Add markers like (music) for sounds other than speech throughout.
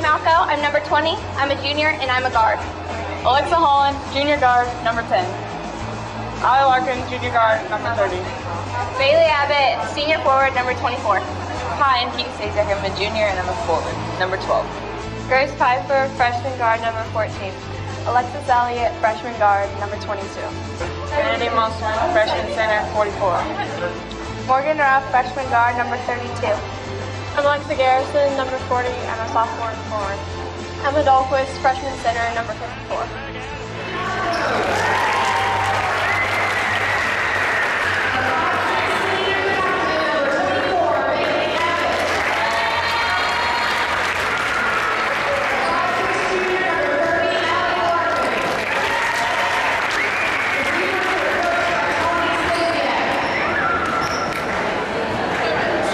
Malco. I'm number 20. I'm a junior and I'm a guard. Alexa Holland, junior guard, number 10. Ali Larkin, junior guard, number 30. Bailey Abbott, senior forward, number 24. Hi, I'm Keaton Stasiak. I'm a junior and I'm a forward, number 12. Grace Pfeiffer, freshman guard, number 14. Alexis Elliott, freshman guard, number 22. Kennedy Musselman, freshman center, 44. Morgan Ruff, freshman guard, number 32. Alexa Garrison, number 40. I'm a sophomore forward. Emma Dahlquist, freshman center, number 54.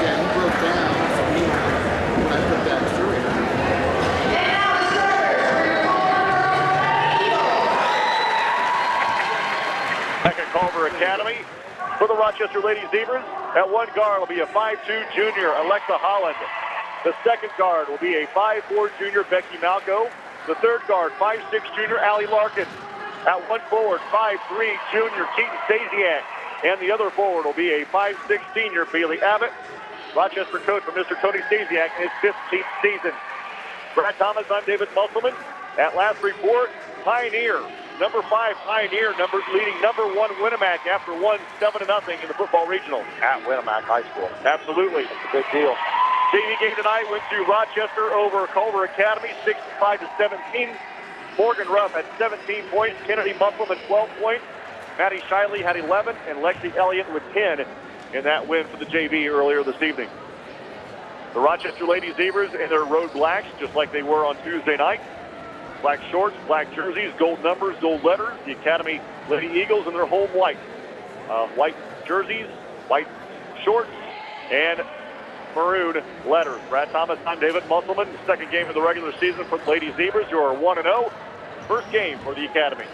Yeah, he broke down for me. I put that through him. Back at Culver Academy for the Rochester Lady Zebras. At one guard will be a 5'2 junior, Alexa Holland. The second guard will be a 5'4 junior, Becky Malco. The third guard, 5'6 junior, Allie Larkin. At one forward, 5'3 junior, Keaton Stasiak. And the other forward will be a 5'6 senior, Bailey Abbott. Rochester coach for Mr. Tony Stasiak in his 15th season. Brad Thomas, I'm David Musselman. At last report, Pioneer, number five Pioneer, number leading number one Winamac after one seven to nothing in the football regional at Winamac High School. Absolutely, a big deal. JV game tonight went to Rochester over Culver Academy, 65 to 17. Morgan Ruff had 17 points, Kennedy Musselman 12 points, Maddie Shiley had 11, and Lexi Elliott with 10 in that win for the JV earlier this evening. The Rochester Lady Zebras in their road blacks, just like they were on Tuesday night. Black shorts, black jerseys, gold numbers, gold letters. The Academy Lady Eagles in their home white. Uh, white jerseys, white shorts, and maroon letters. Brad Thomas, I'm David Musselman. Second game of the regular season for the Lady Zebras, who are 1 0. First game for the Academy.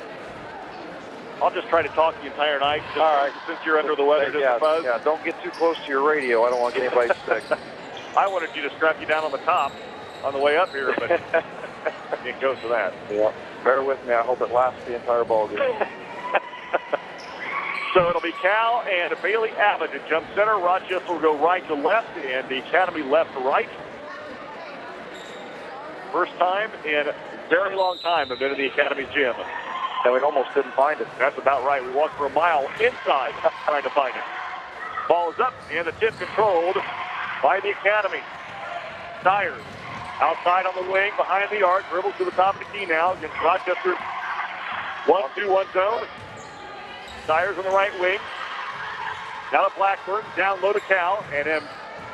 I'll just try to talk the entire night. Just, All right. Since you're under the weather, just yeah, a buzz. yeah, don't get too close to your radio. I don't want to get anybody sick. (laughs) I wanted you to strap you down on the top on the way up here, but (laughs) (laughs) it goes to that. Yeah. Bear with me. I hope it lasts the entire ball game. (laughs) So it'll be Cal and Bailey Abbott at jump center. Rochester will go right to left, and the Academy left to right. First time in a very long time I've been in the Academy gym. And we almost didn't find it. That's about right. We walked for a mile inside (laughs) trying to find it. Ball is up, and the tip controlled by the Academy. Dyers outside on the wing, behind the arc, dribbles to the top of the key now against Rochester. One, two, one zone. Dyers on the right wing. Now to Blackburn, down low to Cal, and then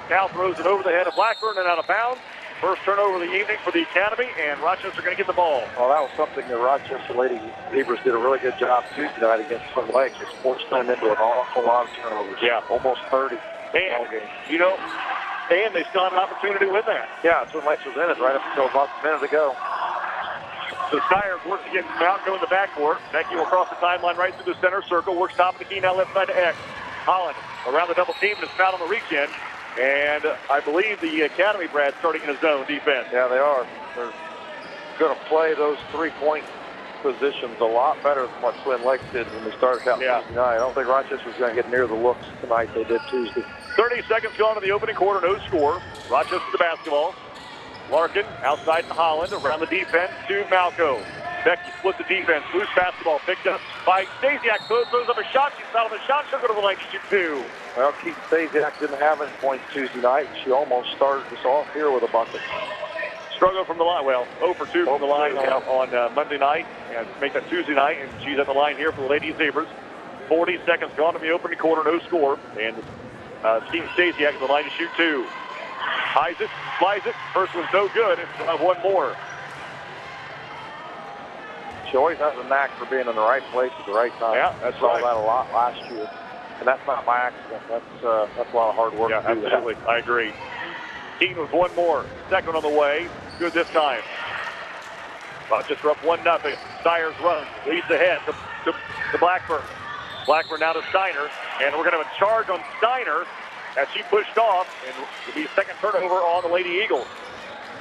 Cal throws it over the head of Blackburn and out of bounds. First turnover of the evening for the Academy, and Rochester going to get the ball. Well, that was something the Rochester Lady Zebras did a really good job Tuesday night against Twin Lakes. They forced them into an awful lot of turnovers. Yeah. Almost 30. And, game. you know, and they still have an opportunity to win that. Yeah, Twin Lakes was in it right up until about a minute ago. So Steyer works against Malco in the backcourt. Becky will cross the timeline right through the center circle. Works top of the key now left side to X. Holland around the double team and is fouled on the reach in. And I believe the Academy, Brad, starting in a zone defense. Yeah, they are. They're going to play those three-point positions a lot better than what Twin Lakes did when we started out Yeah. Tuesday night. I don't think Rochester's going to get near the looks tonight they did Tuesday. 30 seconds gone in the opening quarter, no score. Rochester the basketball. Larkin outside to Holland, around the defense to Malco. Becky split the defense, loose basketball picked up by Stasiak. Throws throws up a shot, she's fouled on the shot, she'll go to the line, shoot two. Well, Keaton Stasiak didn't have any points Tuesday night. She almost started us off here with a bucket. Struggle from the line. Well, 0 for 2 from the line on, on uh, Monday night and make that Tuesday night. And she's at the line here for the Lady Zebras. 40 seconds gone in the opening quarter, no score. And uh, Steve Stasiak at the line to shoot two. It, flies it. First one's no good. It's uh, one more. She always has a knack for being in the right place at the right time. Yeah, that's I saw right. that a lot last year. And that's not by accident. That's uh, that's a lot of hard work Yeah, to do absolutely. that. I agree. Keaton with one more. Second on the way. Good this time. Rochester up 1 nothing. Steyer's runs, Leads ahead to, to, to Blackburn. Blackburn now to Steiner. And we're going to have a charge on Steiner as she pushed off. And it'll be a second turnover on the Lady Eagles.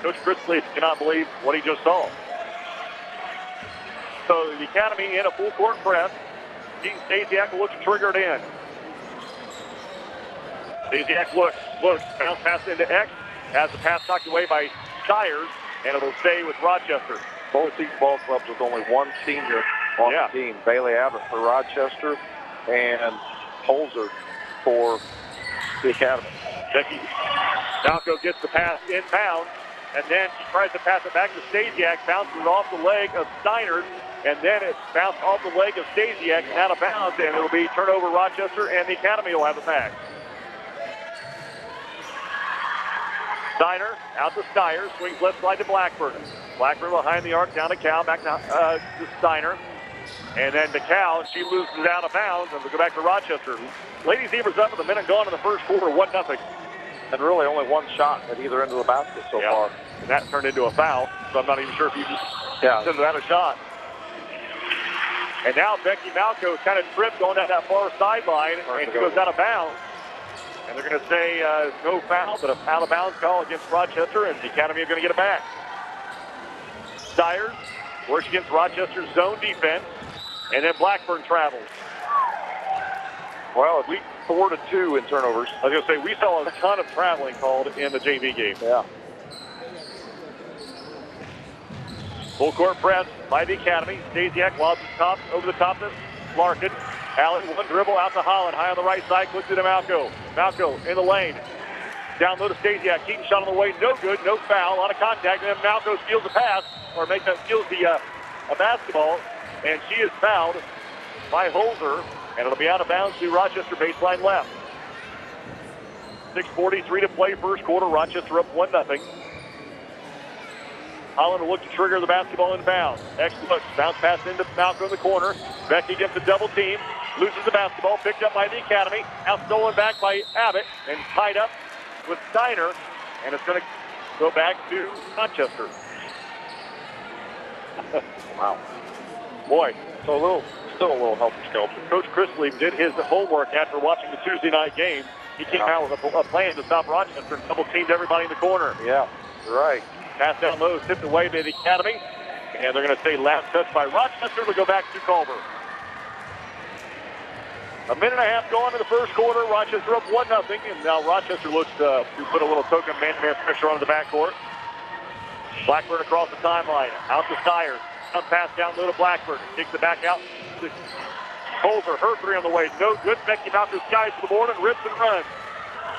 Coach Chrisley cannot believe what he just saw. So the Academy in a full court press. Keaton Stasiak will look to trigger it in. Stasiak looks, looks, bounce pass into X, has the pass knocked away by Stires, and it'll stay with Rochester. Both these ball clubs with only one senior on Yeah. the team. Bailey Abbott for Rochester and Holzer for the Academy. Becky Malco gets the pass inbound, and then she tries to pass it back to Stasiak, bounces it off the leg of Steiner, and then it bounced off the leg of Stasiak and out of bounds, and it'll be turnover Rochester, and the Academy will have it back. Steiner out to Steyer, swings left side to Blackburn. Blackburn behind the arc, down to Cal, back to, uh, to Steiner. And then to Cal, she loses it out of bounds, and we go back to Rochester. Lady Zebras up with a minute gone in the first quarter, 1 nothing. And really only one shot at either end of the basket so Yeah. far. And that turned into a foul, so I'm not even sure if you Yeah. consider that a shot. And now Becky Malco kind of tripped going down that far sideline, and she goes out of bounds. And they're going to say uh, no foul, but a out of bounds call against Rochester, and the Academy are going to get it back. Stires works against Rochester's zone defense, and then Blackburn travels. Well, it's four to two in turnovers. I was going to say, we saw a ton of traveling called in the JV game. Yeah. Full court press by the Academy. Stasiak lobs the top over the top of Larkin. Allen, one dribble out to Holland, high on the right side, it to Malco. Malco in the lane. Down low to Stasiak. Keaton shot on the way, no good, no foul, a contact, and then Malco steals the pass, or makes that steals the uh, a basketball, and she is fouled by Holzer, and it'll be out of bounds to Rochester baseline left. 6.43 to play first quarter. Rochester up 1 0. Holland will look to trigger the basketball inbound. X looks, bounce pass into Malco in the corner. Becky gets a double team, loses the basketball, picked up by the Academy. Now stolen back by Abbott and tied up with Steiner, and it's going to go back to Rochester. (laughs) Wow. Boy, So a little, still a little helter skelter. Coach Chrisley did his homework after watching the Tuesday night game. He came out with a, a plan to stop Rochester and double teamed everybody in the corner. Yeah, right. Pass down low, tipped away by the Academy. And they're going to say last touch by Rochester to go back to Culver. A minute and a half gone in the first quarter. Rochester up 1 nothing, And now Rochester looks to, to put a little token man-to-man pressure on the backcourt. Blackburn across the timeline. Out to Stires. Up pass down low to Blackburn. Kicks it back out to Culver. Her three on the way. No good. Becky Malco skies for the board and rips and runs.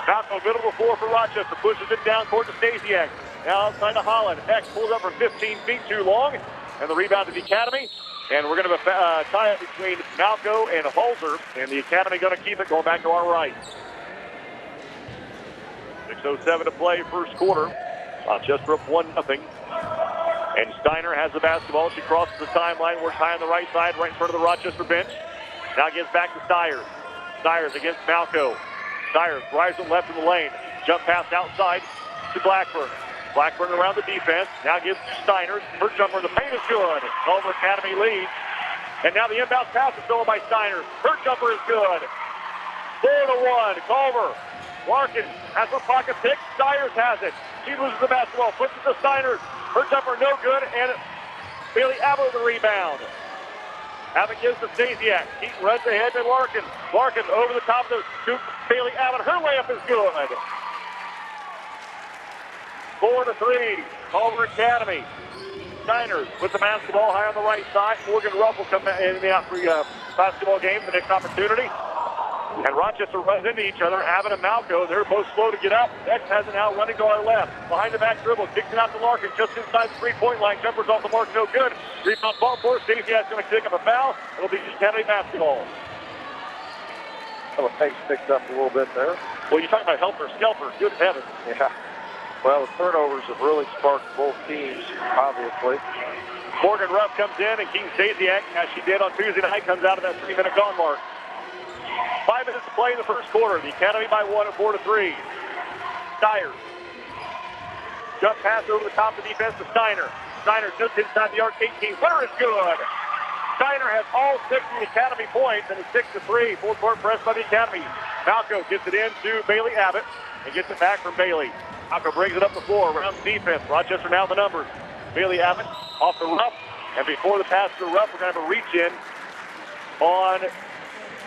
Malco middle the floor for Rochester. Pushes it down court to Stasiak. Now outside to Holland. X pulls up for 15 feet too long. And the rebound to the Academy. And we're going to uh, tie it between Malco and Holzer. And the Academy going to keep it going back to our right. 6.07 to play first quarter. Rochester up 1 nothing. And Steiner has the basketball. She crosses the timeline, works high on the right side, right in front of the Rochester bench. Now gets back to Stires. Stires against Malco. Stires drives it left in the lane. Jump pass outside to Blackburn. Blackburn around the defense. Now gives to Steiner. Her jumper the paint is good. Culver Academy leads. And now the inbound pass is stolen by Steiner. Her jumper is good. Four to one. Culver. Larkin has her pocket pick. Stires has it. She loses the basketball. Puts it to Steiner. Her jumper no good. And Bailey Abbott with the rebound. Abbott gives to Stasiak. He runs ahead to Larkin. Larkin over the top the to Bailey Abbott. Her layup is good. Four to three. Culver Academy. Steiners with the basketball high on the right side. Morgan Ruff will come in the after uh, basketball game the next opportunity. And Rochester runs into each other. Abbott and Malco, they're both slow to get up. X has it now running to our left. Behind the back dribble, kicks it out to Larkin just inside the three-point line. Jumpers off the mark, no good. Rebound ball for Stacey is going to kick up a foul. It'll be Academy basketball. Well, the pace picked up a little bit there. Well, you're talking about helper skelter. Good heavens. Yeah. Well, the turnovers have really sparked both teams, obviously. Morgan Ruff comes in, and Keaton Stasiak, as she did on Tuesday night, comes out of that three-minute gone mark. Five minutes to play in the first quarter. The Academy by one at four to three. Stires. Jump pass over the top of the defense to Steiner. Steiner just inside the arc, 18. Winner is good. Steiner has all six of the Academy points, and it's six to three. Full court press by the Academy. Malco gets it in to Bailey Abbott and gets it back from Bailey. Malco brings it up the floor around the defense. Rochester now the numbers. Bailey Abbott off the rough. And before the pass to the rough, we're going to have a reach in on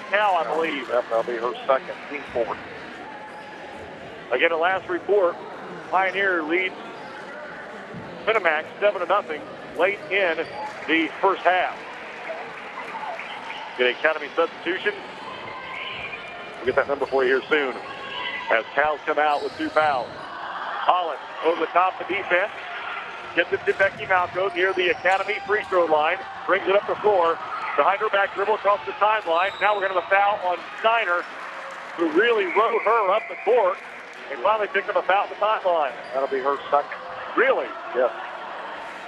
Cal, I believe. Yep, that'll be her second team forward. Again, the last report, Pioneer leads Winamac 7 to nothing late in the first half. Get Academy substitution. We'll get that number for you here soon. As Cal's come out with two fouls. Holland over the top of the defense. Gets it to Becky Malco near the Academy free throw line. Brings it up the floor. Behind her back dribble across the timeline. Now we're going to have a foul on Steiner, who really rode her up the court and finally picked up a foul at the timeline. That'll be her second. Really? Yes.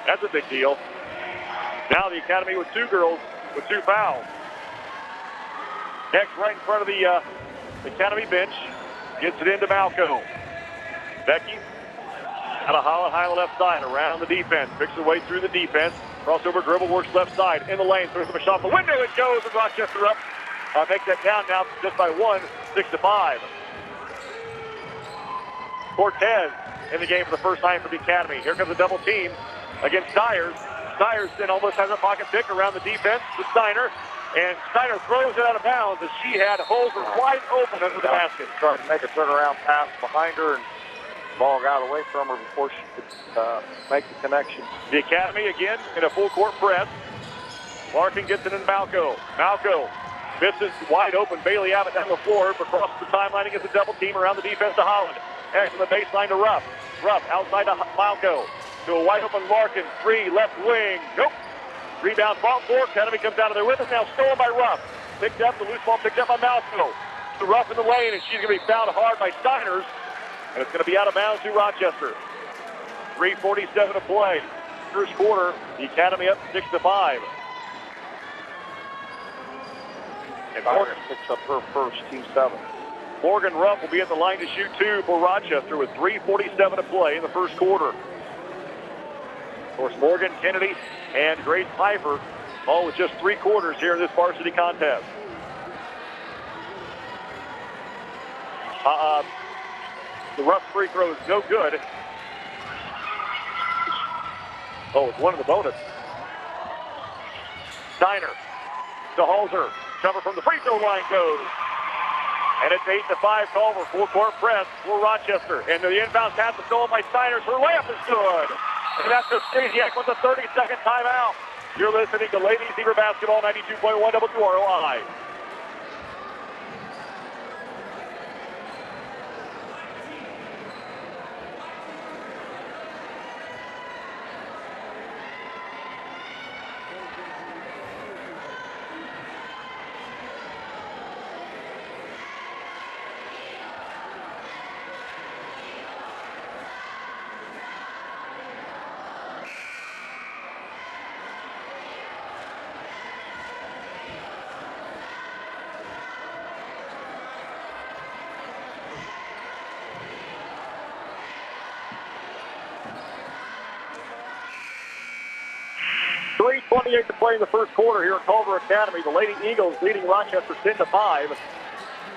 That's a big deal. Now the Academy with two girls with two fouls. Next, right in front of the uh, Academy bench, gets it into Malco. Becky out of Holland, high the left side, around the defense, picks her way through the defense. Crossover dribble works left side in the lane, throws up a shot. The window it goes, and Rochester up. Uh, make that down now just by one, six to five. Cortez in the game for the first time for the Academy. Here comes a double team against Stiers. Stiers then almost has a pocket pick around the defense to Steiner. And Steiner throws it out of bounds as she had holes wide open under the basket. Trying to make a turnaround pass behind her and ball got away from her before she could uh, make the connection. The Academy again in a full court press. Larkin gets it in Malco. Malco misses wide open. Bailey Abbott down the floor across the timeline against a double team around the defense to Holland. X from the baseline to Ruff. Ruff outside to Malco. To a wide open Larkin. Three left wing. Nope. Rebound fought four. Academy comes out of there with us now. Stolen by Ruff. Picked up. The loose ball picked up by Malco. To Ruff in the lane, and she's going to be fouled hard by Steiners. And it's going to be out of bounds to Rochester. 3.47 to play. First quarter, the Academy up 6 to 5. And Morgan picks up her first, team seven. Morgan Ruff will be at the line to shoot two for Rochester with 3.47 to play in the first quarter. Of course, Morgan, Kennedy, and Grace Pfeiffer all with just three quarters here in this varsity contest. Uh, the rough free throw is no good. Oh, it's one of the bonus. Steiner to Holzer. Cover from the free throw line goes. And it's 8 to 5 call for full court press for Rochester. And the inbound pass is stolen by Steiners. Her layup is good. And that's Stasiak with a 30 second timeout. You're listening to Ladies Zebra Basketball 92.1 WROI. Three twenty-eight to play in the first quarter here at Culver Academy. The Lady Eagles leading Rochester ten to five,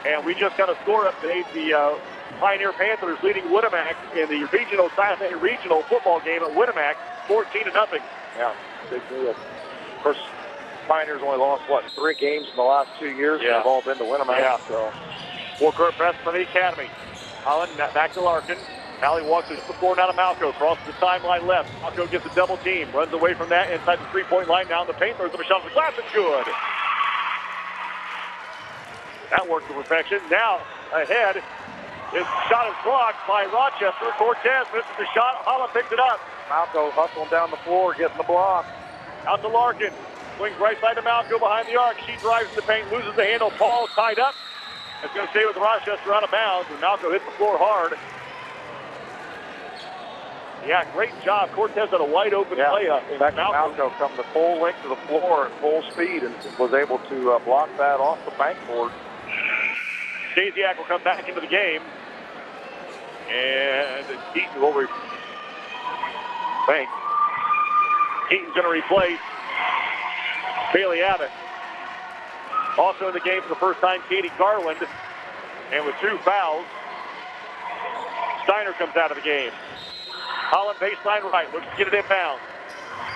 and we just got a score update. The uh, Pioneer Panthers leading Winamac in the regional A regional football game at Winamac, fourteen to nothing. Yeah, big deal. Of course, Pioneers only lost, what, three games in the last two years? Yeah. They've all been to Winamac. Yeah. So, Full court press for the Academy. Holland back to Larkin. Allie walks it the floor down to Malco. Crosses the timeline left. Malco gets a double team. Runs away from that inside the three-point line. Down the paint. Throws up a shot. The glass is good. That worked to perfection. Now ahead. His shot is blocked by Rochester. Cortez misses the shot. Holland picks it up. Malco hustling down the floor, getting the block. Out to Larkin. Swings right side to Malco behind the arc. She drives in the paint, loses the handle. Paul tied up. It's going to stay with Rochester out of bounds, and Malco hits the floor hard. Yeah, great job. Cortez had a wide open Yeah, layup. and Becky Malco- Malco come the full length of the floor at full speed and was able to uh, block that off the backboard. Stasiak will come back into the game. And Keaton will re-. Keaton's going to replace Bailey Abbott. Also in the game for the first time, Katie Garland. And with two fouls, Steiner comes out of the game. Holland baseline right, looks to get it inbound.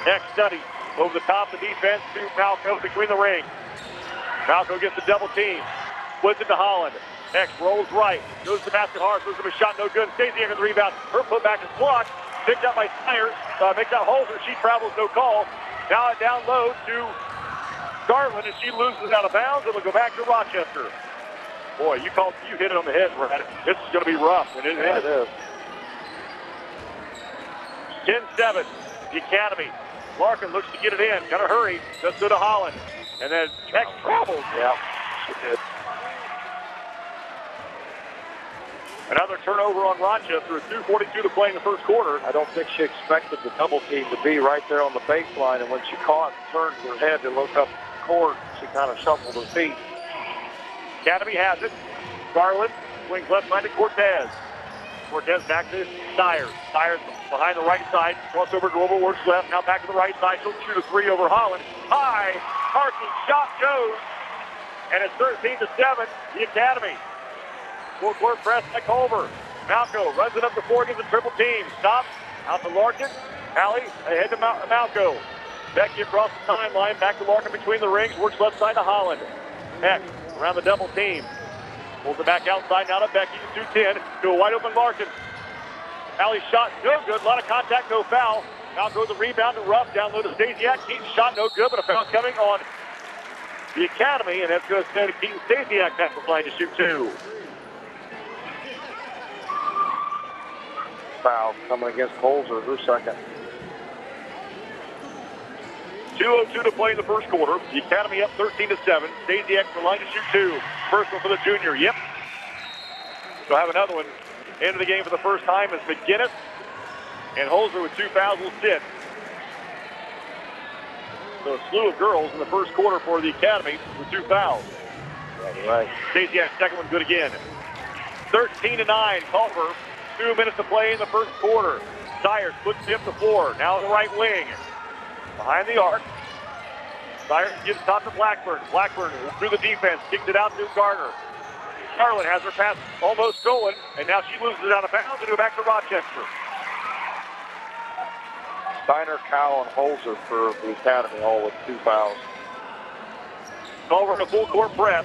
Next study over the top of the defense to Malco between the rings. Malco gets the double team, splits it to Holland. X rolls right, goes to basket hard, him a shot, no good. Stays here the rebound. Her putback is blocked, picked up by Steiner, uh, picked out Holzer. She travels, no call. Now it down low to Garland, and she loses out of bounds. It'll go back to Rochester. Boy, you called, you hit it on the head, Brad. This is going to be rough, and it Yeah, is. it is. 10-7, the Academy. Larkin looks to get it in. Got to hurry. Just to Holland. And then X travels. Yeah, she did. Another turnover on Rochester. with 2.42 to play in the first quarter. I don't think she expected the double team to be right there on the baseline, and when she caught and turned her head to look up the court, she kind of shuffled her feet. Academy has it. Garland swings left side to Cortez. Cortez back to Sires. Stiers behind the right side. Cross over Global works left. Now back to the right side. She'll shoot a three over Holland. High. Parking shot goes. And it's 13 to 7. The Academy. Full court press by Culver. Malco runs it up the floor against the triple team. Stops. Out to Larkin. Alley ahead to Mal- Malco. Becky across the timeline. Back to Larkin between the rings. Works left side to Holland. Heck around the double team. Pulls it back outside now to Becky. 210 to a wide open Larkin. Alley shot no good. A lot of contact, no foul. Now goes the rebound to Ruff. Down low to Stasiak. Keaton shot no good, but a foul coming on the Academy, and that's going to send Keaton Stasiak back to line to shoot two. Foul coming against Holzer, her second. 2.02 to play in the first quarter. The Academy up 13 to 7. Stasiak the line to shoot two. First one for the junior. Yep. We'll have another one into the game for the first time is McGinnis and Holzer with two fouls will sit. So a slew of girls in the first quarter for the Academy with two fouls. Right. Stasiak second one good again. 13 to 9. Culver. Two minutes to play in the first quarter. Sires puts it up the floor. Now the right wing. Behind the arc. Sires gives top to Blackburn. Blackburn through the defense. Kicks it out to Garner. Charlotte has her pass almost stolen, and now she loses it out of bounds and go back to Rochester. Steiner, Cal, and Holzer for the Academy, all with two fouls. Culver in a full court press.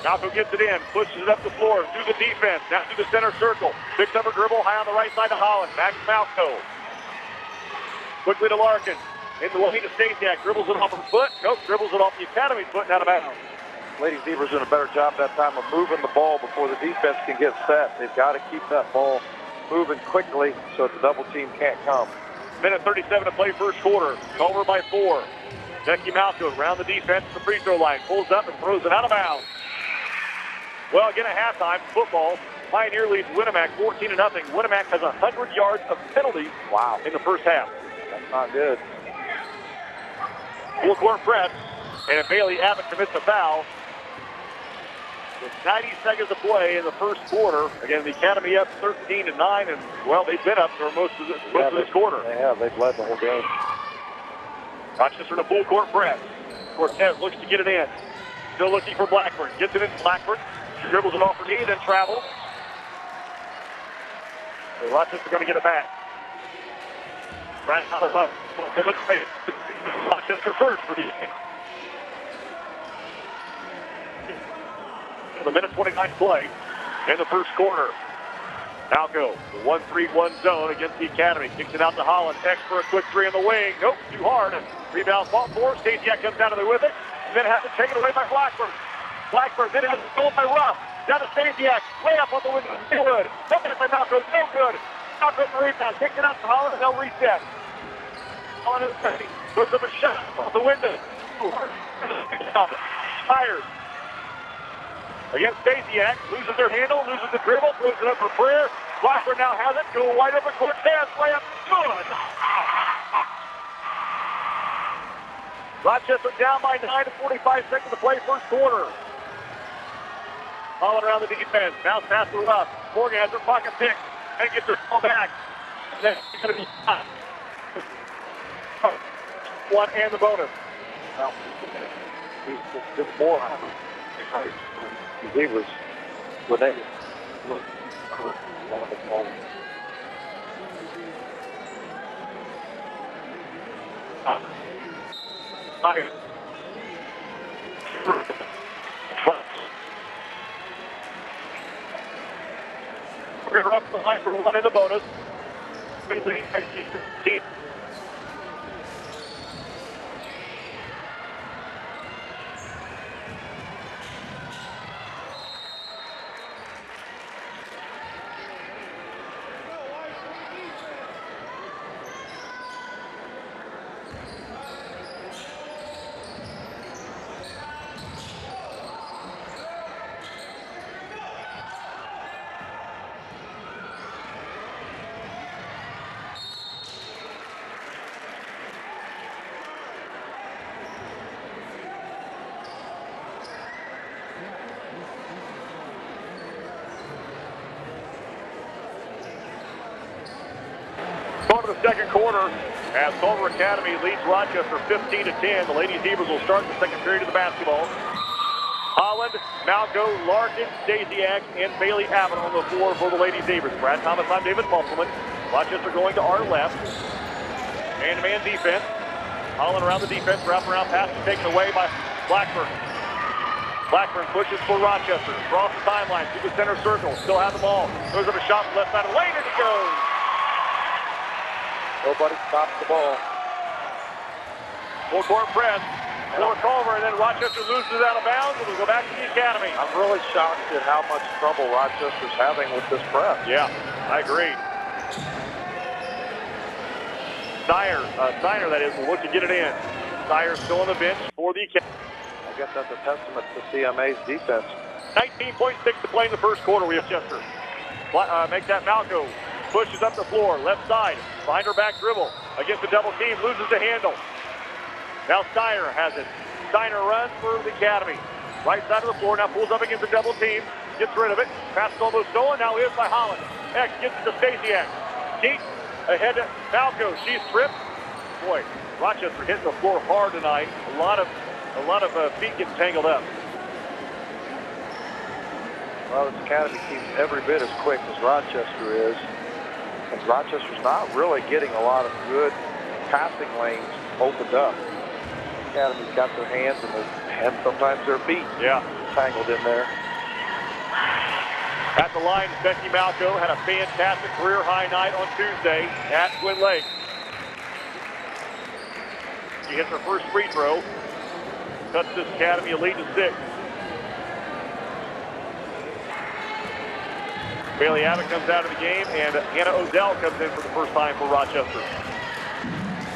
Malco gets it in, pushes it up the floor through the defense, now through the center circle. Picks up a dribble high on the right side to Holland. Back to Malco. Quickly to Larkin. In the way to Stasiak. Dribbles it off her foot. Nope, dribbles it off the Academy's foot and out of bounds. Lady Zebras doing a better job that time of moving the ball before the defense can get set. They've got to keep that ball moving quickly so the double team can't come. Minute 37 to play first quarter. Culver by four. Becky Malco around the defense to the free throw line. Pulls up and throws it out of bounds. Well, again at halftime, football. Pioneer leads Winamac 14 to nothing. Winamac has 100 yards of penalties Wow, in the first half. that's not good. Full court press, and if Bailey Abbott commits a foul, with 90 seconds to play in the first quarter, again the Academy up 13 to 9, and well they've been up for most of, the, most of this quarter. They have. They've led the whole game. Rochester in a full court press. Cortez looks to get it in. Still looking for Blackburn. Gets it in Blackburn. Dribbles it off her knee, then travels. So Rochester going to get it back. Right out of Rochester first for the The minute 29 play in the first quarter. Malco, the 1-3-1 zone against the Academy. Kicks it out to Holland. X for a quick three in the wing. Nope, too hard. Rebound fought for. Stasiak comes out of there with it. And then has to take it taken away by Blackburn. Blackburn then has it stolen by Ruff. Down to Stasiak. Layup on the window. No good. Taken by Malco. No good. Malco the rebound. Kicks it out to Holland and they'll reset. Holland is ready. Puts up a shot off the window. Tires. Against Stasiak, loses their handle, loses the dribble, throws it up for prayer. Blackburn now has it, go wide open, Cortez, layup, good. (laughs) Rochester down by 9 to 45 seconds to play first quarter. Holland around the defense, bounce pass to Ruff. Morgan has her pocket pick and gets her ball back. It's going to be hot. (laughs) One and the bonus. Well, just more. Zebras, when they look Higher. We're up the line for one in the bonus to the second quarter as Culver Academy leads Rochester 15 to 10. The Lady Zebras will start the second period of the basketball. Holland, Malco, Larkin, Stasiak, and Bailey Abbott on the floor for the Lady Zebras. Brad Thomas, I'm David Musselman. Rochester going to our left. Man-to-man defense. Holland around the defense, wrap around pass taken away by Blackburn. Blackburn pushes for Rochester. Across the timeline to the center circle. Still have the ball. Throws up a shot left side of the lane and it goes. Nobody stops the ball. Full court press. For Culver, and then Rochester loses out of bounds, and we go back to the academy. I'm really shocked at how much trouble Rochester's having with this press. Yeah, I agree. Steyer, uh, Steiner, that is, will look to get it in. Steyer still on the bench for the academy. I guess that's a testament to CMA's defense. 19.6 to play in the first quarter. We have Chester. Uh, make that Malco. Pushes up the floor, left side. Find her back dribble. Against the double team, loses the handle. Now Steiner has it. Steiner runs for the Academy. Right side of the floor, now pulls up against the double team. Gets rid of it. Pass almost stolen. Now is by Holland. X gets it to Stasiak. Keats ahead to Malco. She's tripped. Boy, Rochester hitting the floor hard tonight. A lot of a lot of uh, feet getting tangled up. Well, this Academy team's every bit as quick as Rochester is. And Rochester's not really getting a lot of good passing lanes opened up. Academy's got their hands and, their, and sometimes their feet Yeah. tangled in there. At the line, Becky Malco had a fantastic career high night on Tuesday at Twin Lake. She hits her first free throw, cuts this Academy a lead to six. Bailey Abbott comes out of the game, and Hannah Odell comes in for the first time for Rochester.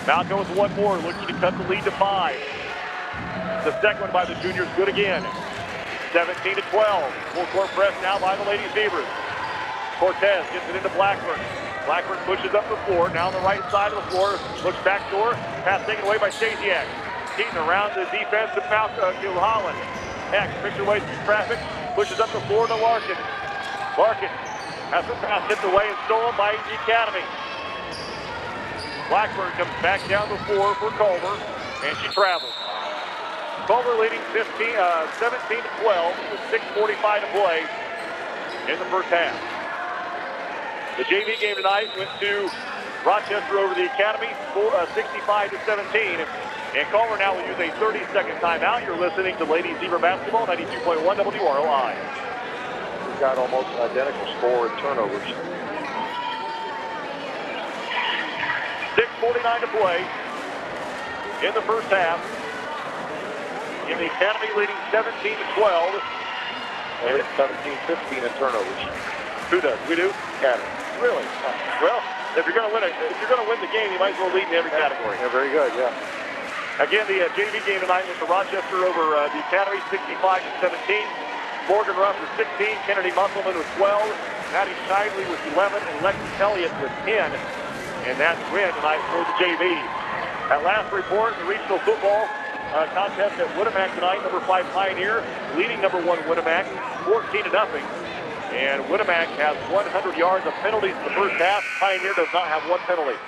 Malco with one more, looking to cut the lead to five. The second one by the juniors, good again. 17 to 12. Full court press now by the Lady Zebras. Cortez gets it into Blackburn. Blackburn pushes up the floor. Now on the right side of the floor. Looks back door. Pass taken away by Stasiak. Keaton around the defense to, Mal- uh, to Holland. Heck picks her way through traffic. Pushes up the floor to Larkin. Larkin has the pass tipped away and stolen by the Academy. Blackburn comes back down the floor for Culver, and she travels. Culver leading 15, uh, 17 to 12 with 6.45 to play in the first half. The JV game tonight went to Rochester over the Academy, four, uh, 65 to 17. And Culver now will use a 30-second timeout. You're listening to Ladies Zebra Basketball, 92.1 WROI. We've got almost an identical score in turnovers. 6.49 to play in the first half. In the Academy leading 17 to 12. And it's 17-15 in turnovers. Who does? We do? Academy. Really? Well, if you're going to win a, if you're going to win the game, you might as well lead in every category. Yeah, very good, yeah. Again, the uh, JV game tonight was the Rochester over uh, the Academy, 65 to 17. Morgan Ruff with 16, Kennedy Musselman with 12, Maddie Shively with 11, and Lexi Elliott with 10. And that's win tonight for the JV. At last report, the regional football uh, contest at Winamac tonight, number five Pioneer leading number one Winamac, 14 to nothing. And Winamac has 100 yards of penalties in the first half. Pioneer does not have one penalty.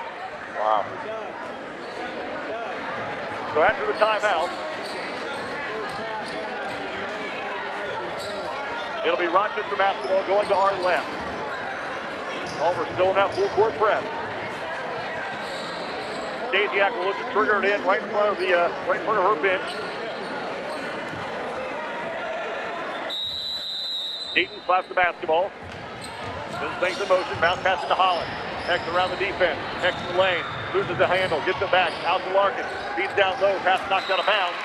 Wow. So after the timeout, it'll be Rochester basketball going to our left. Culver still in that full court press. Stasiak will look to trigger it in right in front of the uh, right in front of her bench. Eaton slaps the basketball. Then things in motion. Bounce pass into Holland. Hex around the defense. Hex in the lane. Loses the handle. Gets it back. Out to Larkin. Feeds down low. Pass knocked out of bounds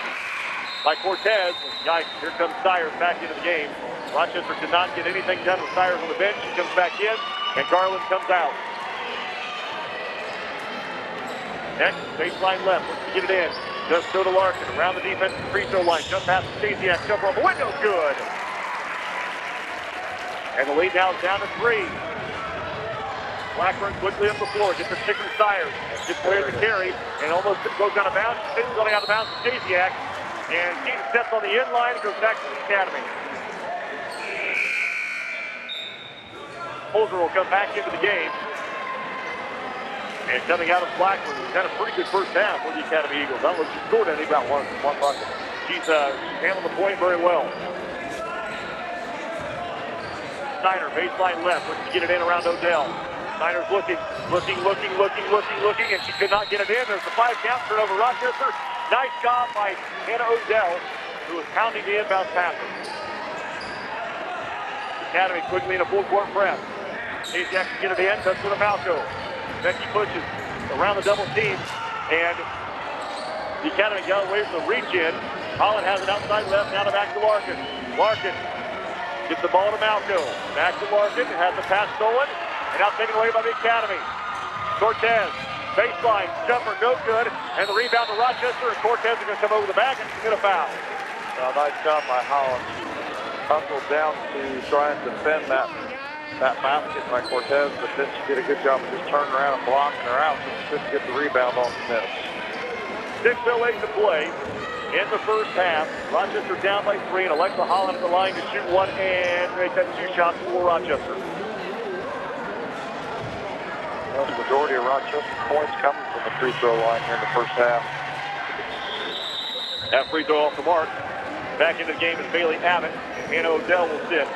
by Cortez. Yikes. Here comes Stires back into the game. Rochester did not get anything done with Stires on the bench. He comes back in, and Garland comes out. Next, baseline left. Let's get it in. Just go to Larkin. Around the defense, free throw line. Just past Stasiak. Jumper on the window. Good. And the lead now is down to three. Blackburn quickly up the floor. Gets a stick from Stires. Gets clear the carry. And almost goes out of bounds. Spins going out of bounds to Stasiak. And Keaton steps on the end line and goes back to the academy. Holzer will come back into the game. And coming out of Blackburn, he's had a pretty good first half for the Academy Eagles. Know if scored any, about one, one bucket. She's uh, handled the point very well. Snyder, baseline left, looking to get it in around Odell. Snyder's looking, looking, looking, looking, looking, looking, and she could not get it in. There's the five count turnover. Rochester, nice job by Hannah Odell, who was pounding the inbound passer. Academy quickly in a full court press. Stasiak can get it in, to the Malco. Becky pushes around the double team, and the Academy got away from the reach in. Holland has it outside left, now to back to Larkin. Larkin Gets the ball to Malco. Back to Larkin. Has the pass stolen. And now taken away by the Academy. Cortez. Baseline. Jumper. No good. And the rebound to Rochester. And Cortez is going to come over the back and commit a foul. Uh, nice job by Holland. Hustled down to try and defend that that basket by Cortez, but then she did a good job of just turning around and blocking her out so she couldn't get the rebound on the miss. 6.08 to play in the first half. Rochester down by three, and Alexa Holland at the line to shoot one and make that two shots for Rochester. Well, the majority of Rochester points coming from the free throw line here in the first half. That free throw off the mark. Back into the game is Bailey Abbott, and Odell will sit.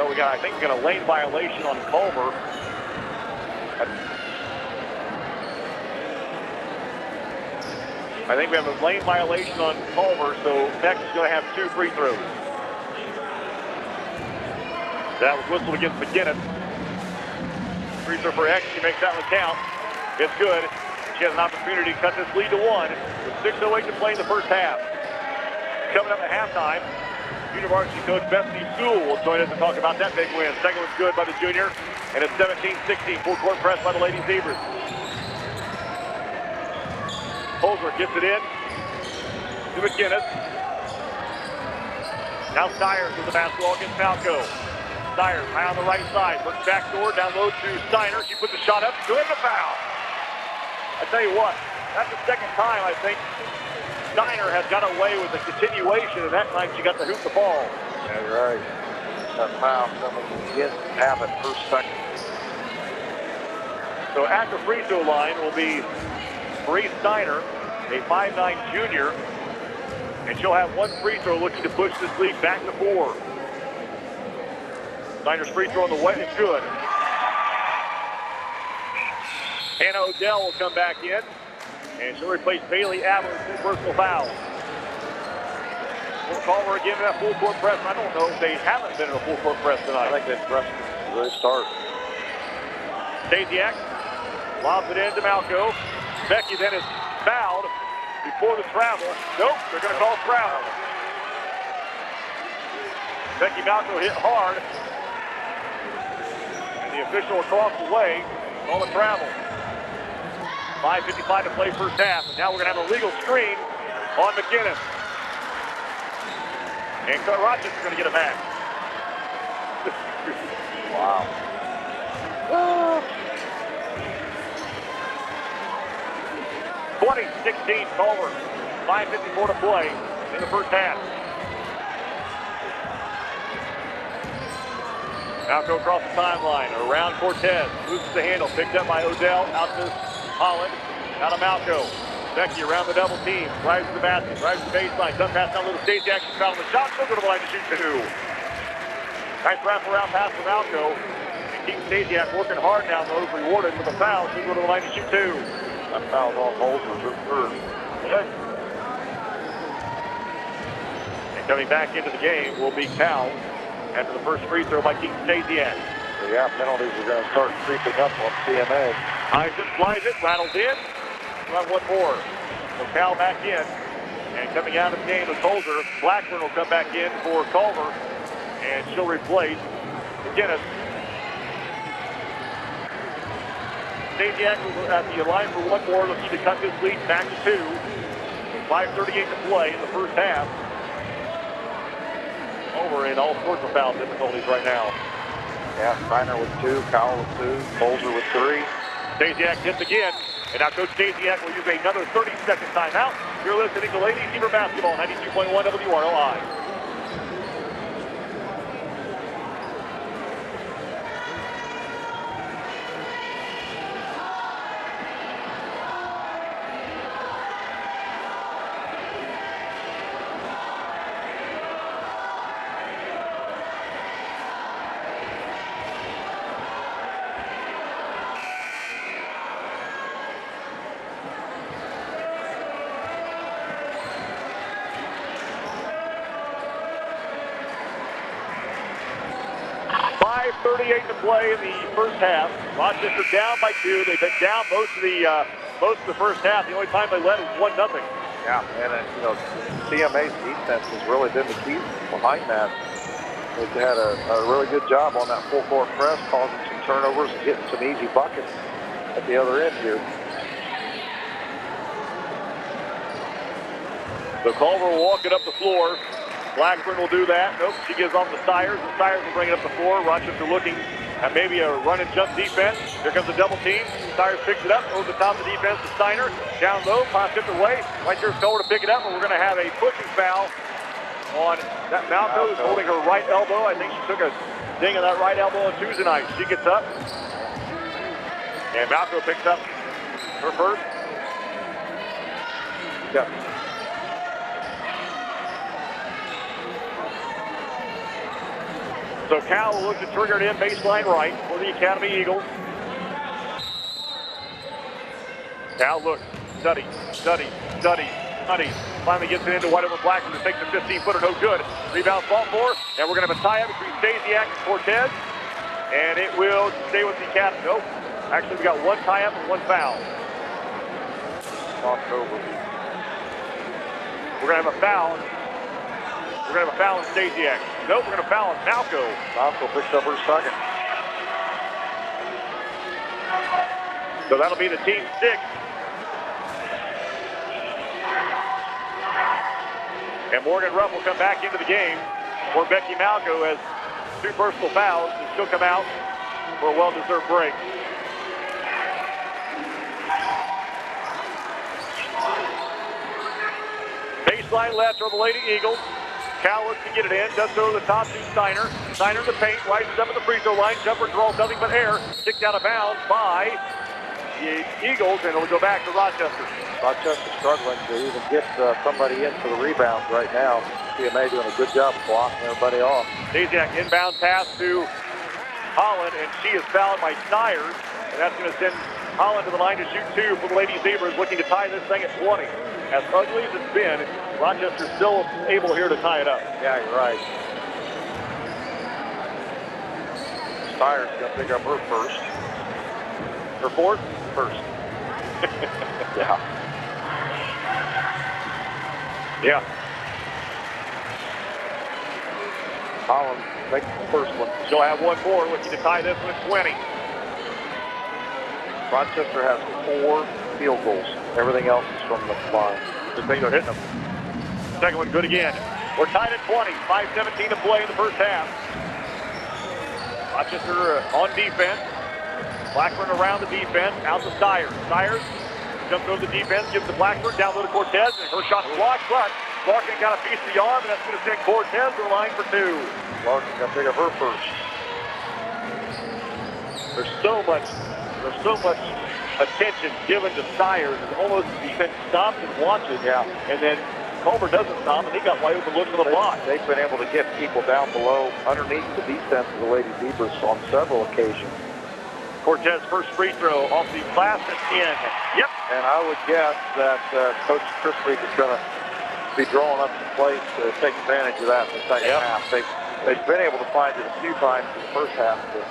Well, we got, I think we got a lane violation on Culver. I think we have a lane violation on Culver, so Beck is going to have two free throws. That was whistled against McGinnis. Free throw for X. She makes that one count. It's good. She has an opportunity to cut this lead to one with 6.08 to play in the first half. Coming up at halftime, University coach Bethany Sewell will join us to talk about that big win. Second one's good by the junior, and it's 17-16. Full court press by the Lady Zebras. Holzer gets it in to McGinnis. Now Stires with the basketball against Malco. Stires high on the right side. Looks back door, down low to Steiner. She puts the shot up. Good the foul. I tell you what, that's the second time I think Steiner has got away with a continuation, and that time she got to hoop the ball. Yeah, you're right. That foul coming against Abbott first second. So at the free throw line will be Bree Steiner, a 5'9 junior, and she'll have one free throw looking to push this lead back to four. Steiner's free throw on the way is good. Hannah Odell will come back in, and she'll replace Bailey Abbott with two personal fouls. We'll call her again in that full court press. I don't know if they haven't been in a full court press tonight. I think they pressed to really start. Stasiak lobs it in to Malco. Becky then is fouled before the travel. Nope, they're going to call travel. Becky Malco hit hard. And the official across the way called a travel. 5.55 to play first half. And now we're going to have a legal screen on McGinnis. And Rochester's going to get it back. (laughs) wow. Ah. 20-16 Culver. 5.54 to play in the first half. Now go across the timeline, around Cortez, moves the handle, picked up by Odell, out to Holland, out of Malco. Becky around the double team, drives to the basket, drives to the baseline, doesn't pass down little Stasiak, action foul the shot, she'll go to the line to shoot two. Nice wraparound pass from Malco. And Keaton Stasiak working hard now, though, rewarded with a foul. She'll to the line to shoot two. That foul's on Holzer, the third. And coming back into the game will be Cal after the first free throw by Keaton Stasiak. So yeah, penalties are going to start creeping up on CMA. Eisen flies it, rattles in. Have one more. So Cal back in. And coming out of the game is Holzer. Blackburn will come back in for Culver. And she'll replace McGinnis. Stasiak at the line for one more, looking to cut this lead back to two. 5.38 to play in the first half. Over in all sorts of foul difficulties right now. Yeah, Steiner with two, Cowell with two, Holzer with three. Stasiak hits again. And now Coach Stasiak will use another 30-second timeout. You're listening to Lady Beaver Basketball, 92.1 WROI. Five thirty-eight to play in the first half. Rochester down by two. They've been down most of the uh, most of the first half. The only time they led was one nothing. Yeah, and uh, you know, CMA's defense has really been the key behind that. They've had a, a really good job on that full court press, causing some turnovers and getting some easy buckets at the other end here. So Culver will walk it up the floor. Blackburn will do that. Nope, she gives off the Stires, The Stires will bring it up the floor. Rochester looking at maybe a run and jump defense. Here comes a double team. Stires picks it up over the top of the defense to Steiner. Down low, pops it away. There's Culver to pick it up, and we're going to have a pushing foul on that Malco is holding her right elbow. I think she took a ding on that right elbow on Tuesday night. She gets up, and Malco picks up her first. Yep. So Cal will look to trigger it in baseline right for the Academy Eagles. Cal looks, study, study, study, study. Finally gets it into Whiteover Blackburn to take the 15-footer, no good. Rebound Baltimore, and we're going to have a tie-up between Stasiak and Cortez. And it will stay with the Academy. Nope. Actually, we got one tie-up and one foul. Knocked over. We're going to have a foul. We're going to have a foul on Stasiak. Nope, we're going to foul on Malco. Malco picks up her second. So that'll be the team six. And Morgan Ruff will come back into the game where Becky Malco has two personal fouls and she'll come out for a well-deserved break. Baseline left for the Lady Eagles. Cal looks to get it in, does so to the top to Steiner. Steiner to paint, rises up at the free throw line. Jumper draws nothing but air. Kicked out of bounds by the Eagles, and it'll go back to Rochester. Rochester struggling to even get uh, somebody in for the rebounds right now. CMA doing a good job of blocking everybody off. Zajac inbound pass to Holland, and she is fouled by Stires, and that's going to send Holland to the line to shoot two for the Lady Zebras, looking to tie this thing at 20. As ugly as it's been, Rochester's still able here to tie it up. Yeah, you're right. Stires going to pick up her first. Her fourth? First. (laughs) yeah. Yeah. Holland makes the first one. She'll have one more, looking to tie this one at 20. Rochester has four field goals. Everything else is from the thing they're hitting them. Second one good again. We're tied at 20. 5.17 to play in the first half. Rochester uh, on defense. Blackburn around the defense. Out to Stires. Stires jumps over the defense, gives to Blackburn, down low to Cortez, and her shot blocked, but Larkin got a piece of the arm, and that's going to send Cortez to the line for two. Larkin got to pick up her first. There's so much, there's so much attention given to Stires. It's almost the defense stops and watches. Yeah. And then Culver doesn't stop, and he got wide open looking for the block. They've been able to get people down below, underneath the defense of the Lady Zebras on several occasions. Cortez first free throw off the glass and in. Yep. And I would guess that uh, Coach Chris Creek is going to be drawing up some plays to take advantage of that in the second Yep. half. They've, they've been able to find it a few times in the first half. But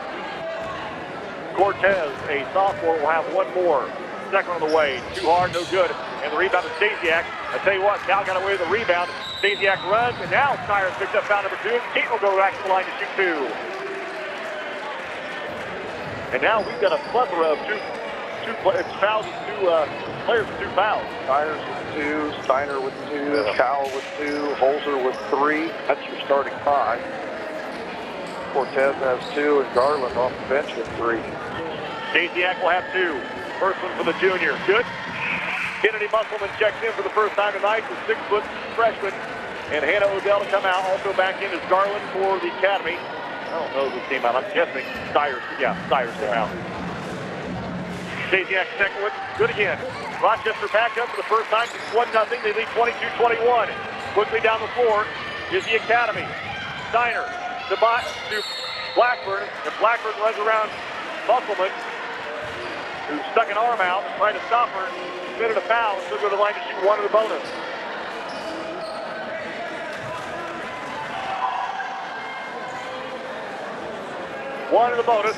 Cortez, a sophomore, will have one more. Second on the way. Too hard, no good. And the rebound to Stasiak. I tell you what, Cal got away with the rebound. Stasiak runs, and now Cyrus picks up foul number two. Keaton will go back to the line to shoot two. And now we've got a plethora of two, two pla- it's fouls two uh, players with two fouls. Steiners with two, Steiner with two, Cowell with two, Holzer with three. That's your starting five. Cortez has two, and Garland off the bench with three. Stasiak will have two. First one for the junior. Good. Kennedy Musselman checks in for the first time tonight, the six-foot freshman. And Hannah Odell to come out. Also back in is Garland for the Academy. I don't know who came out. I'm guessing Stires. Yeah, Stires came out. Stasiak second one. Good again. Rochester back up for the first time. It's 1 0. They lead 22-21. Quickly down the floor is the Academy. Steiner to Blackburn. And Blackburn runs around Musselman who stuck an arm out, tried to stop her, committed a foul, and still go to the line to shoot one of the bonus. One of the bonus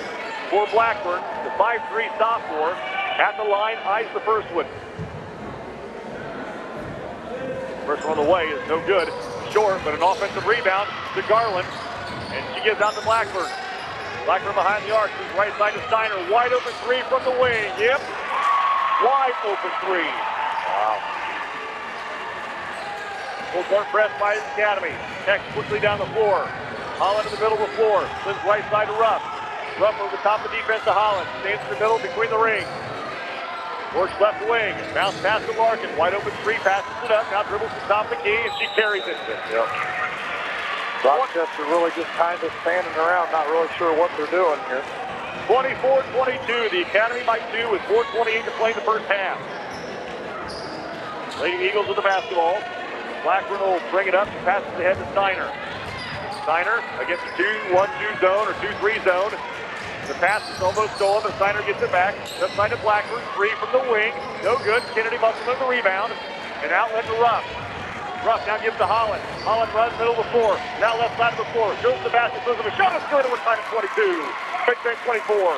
for Blackburn, the 5-3 sophomore, at the line, eyes the first one. First one on the way is no good. Short, but an offensive rebound to Garland, and she gives out to Blackburn. Blackburn behind the arc, to right side to Steiner. Wide open three from the wing. Yep. Wide open three. Wow. Full court press by the Academy. Tech quickly down the floor. Holland in the middle of the floor. Sends right side to Ruff. Ruff over the top of the defense to Holland. Stands in the middle between the rings. Works left wing. Bounce pass to Larkin. Wide open three. Passes it up. Now dribbles to the top of the key and she carries it. Yep. Rochester really just kind of standing around, not really sure what they're doing here. 24-22. The Academy by two with 4.28 to play in the first half. Lady Eagles with the basketball. Blackburn will bring it up. Passes ahead to Steiner. Steiner against the 2-1-2 zone or 2-3 zone. The pass is almost stolen, but Steiner gets it back. Left side to Blackburn. Three from the wing. No good. Kennedy Musselman the rebound. And outlet to Ruff. Ruff now gives to Holland. Holland runs middle of the floor. Now left side of the floor. Goes to the basket. Throws him a shot. It's good. We're tied at 22. Big Bang 24.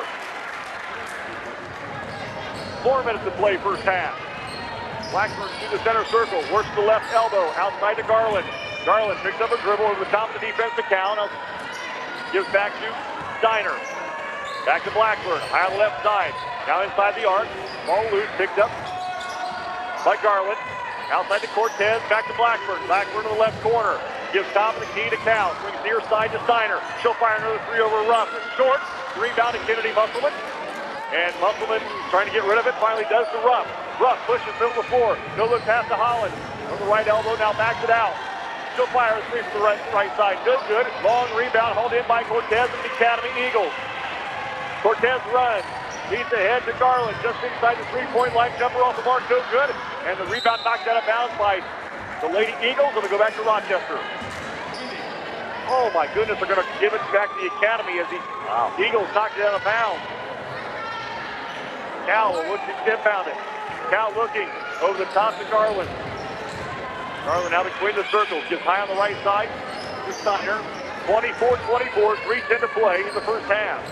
Four minutes to play first half. Blackburn to the center circle. Works the left elbow. Outside to Garland. Garland picks up a dribble over the top of the defense to. Now gives back to Steiner. Back to Blackburn. High on the left side. Now inside the arc. Ball loose. Picked up by Garland. Outside to Cortez, back to Blackburn. Blackburn to the left corner. Gives top of the key to Cal. Swings near side to Steiner. She'll fire another three over Ruff. Short. Rebound to Kennedy Musselman. And Musselman trying to get rid of it. Finally does to Ruff. Ruff pushes middle of the floor. No look pass to Holland. On the right elbow, now backs it out. She'll fire a three from the right, right side. No good. Long rebound hauled in by Cortez and the Academy Eagles. Cortez runs. He's ahead to Garland, just inside the three-point line. Jumper off the mark, no good. And the rebound knocked out of bounds by the Lady Eagles. We go back to Rochester. Oh my goodness, they're going to give it back to the Academy as the Eagles knocked it out of bounds. Cal will look to inbound it. Cal looking over the top to Garland. Garland now between the circles, gets high on the right side to Steiner. 24-24, 3-10 to play in the first half.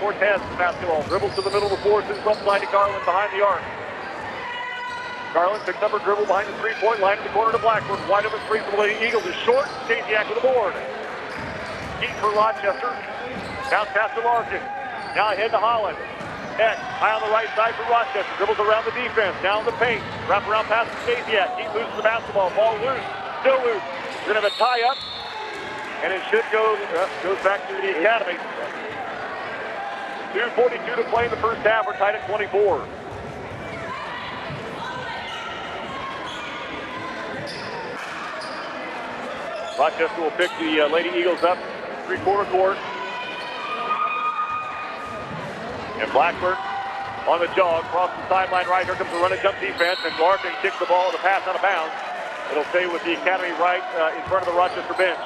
Cortez basketball dribbles to the middle of the floor, sends left side to Garland behind the arc. Garland picks up her dribble behind the three-point line in the corner to Blackburn. Wide open three from the Lady Eagles is short. Stasiak with the board. Keep for Rochester. Bounce pass to Larkin. Now ahead to Holland. Heck, high on the right side for Rochester. Dribbles around the defense. Down the paint. Wrap around pass to Stasiak. Keep loses the basketball. Ball loose. Still loose. We're going to have a tie-up. And it should go, uh, goes back to the Academy. 2.42 to play in the first half. We're tied at 24. Rochester will pick the uh, Lady Eagles up three-quarter court. And Blackburn on the jog, across the sideline right. Here comes the run and jump defense, and Larkin kicks the ball, the pass out of bounds. It'll stay with the Academy right uh, in front of the Rochester bench.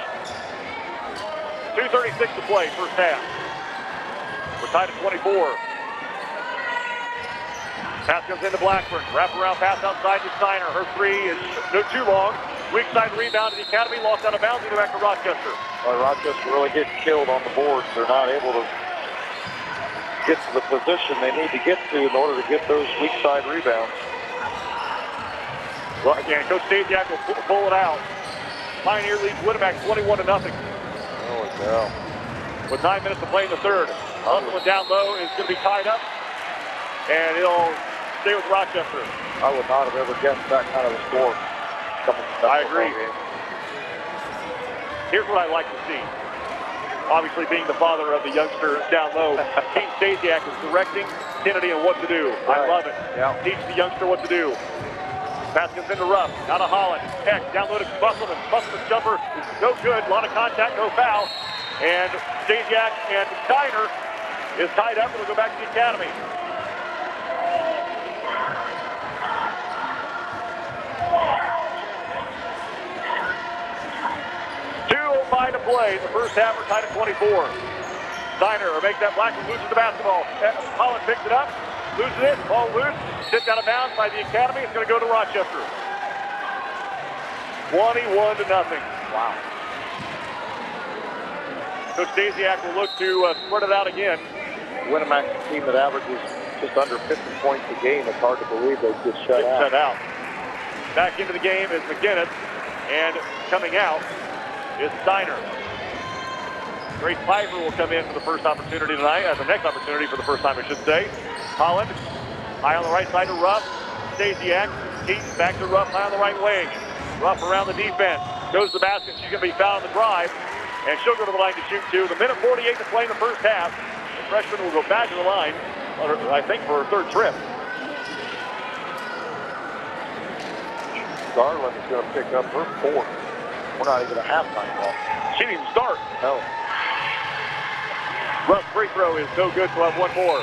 2.36 to play, first half. We're tied at 24. Pass comes into Blackburn. Wrap around pass outside to Steiner. Her three is no too long. Weak side rebound to the Academy. Lost out of bounds. Either back to Rochester. Well, Rochester really getting killed on the boards. They're not able to get to the position they need to get to in order to get those weak side rebounds. Well, again, Coach Stasiak will pull, it out. Pioneer leads Winamac 21 to nothing. Holy cow. With nine minutes to play in the third. Hustling down low is going to be tied up, and it'll stay with Rochester. I would not have ever guessed that kind of a score. I agree. Here's what I like to see. Obviously, being the father of the youngster down low, (laughs) Team Stasiak is directing Kennedy on what to do. I love it. Yeah. Teach the youngster what to do. Pass comes into Ruff. Now to Holland. Heck, down low to Musselman. Musselman's jumper is no good. A lot of contact, no foul. And Stasiak and Steiner is tied up. It'll go back to the Academy. Oh to play. The first half, we're tied at 24. Steiner will make that Blackburn loses the basketball. Uh, Holland picks it up, loses it, ball loose, tipped out of bounds by the Academy. It's going to go to Rochester. 21 to nothing. Wow. Coach Stasiak will look to uh, spread it out again. Winamac, a team that averages just under 50 points a game. It's hard to believe they get shut Get out. shut out. Back into the game is McGinnis, and coming out is Steiner. Grace Pfeiffer will come in for the first opportunity tonight, uh, the next opportunity for the first time, I should say. Holland, high on the right side to Ruff. Stasiak, Keaton back to Ruff, high on the right wing. Ruff around the defense, goes to the basket. She's going to be fouled on the drive, and she'll go to the line to shoot two. The minute 48 to play in the first half. Freshman will go back to the line, I think, for her third trip. Garland is going to pick up her fourth. We're not even a halftime ball. She didn't start. No. Ruff free throw is no good, so we'll have one more.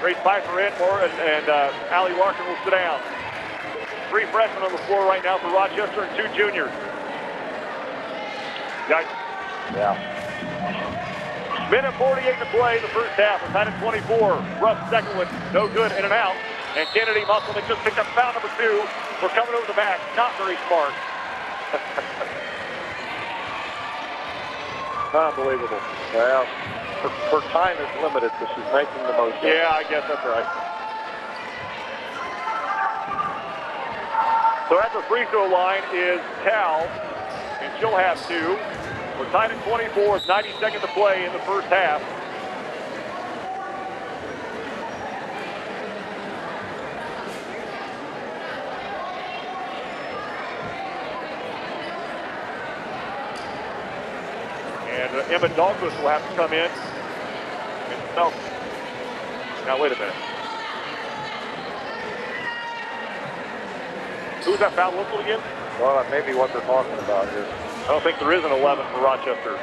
Grace Pfeiffer in for it, and uh, Allie Larkin will sit down. Three freshmen on the floor right now for Rochester and two juniors. Yikes. Yeah. Minute 48 to play, the first half. Tied at 24. Russ second one, no good, in and out. And Kennedy Musselman just picked up foul number two for coming over the back. Not very smart. (laughs) Unbelievable. Well, her, her time is limited, so she's making the most. Yeah, I guess that's right. So at the free throw line is Cal, and she'll have two. We're tied at 24 with 90 seconds to play in the first half. And uh, Emma Douglas will have to come in. And, no. Now, wait a minute. Who's that foul whistle again? Well, that may be what they're talking about here. I don't think there is an 11 for Rochester.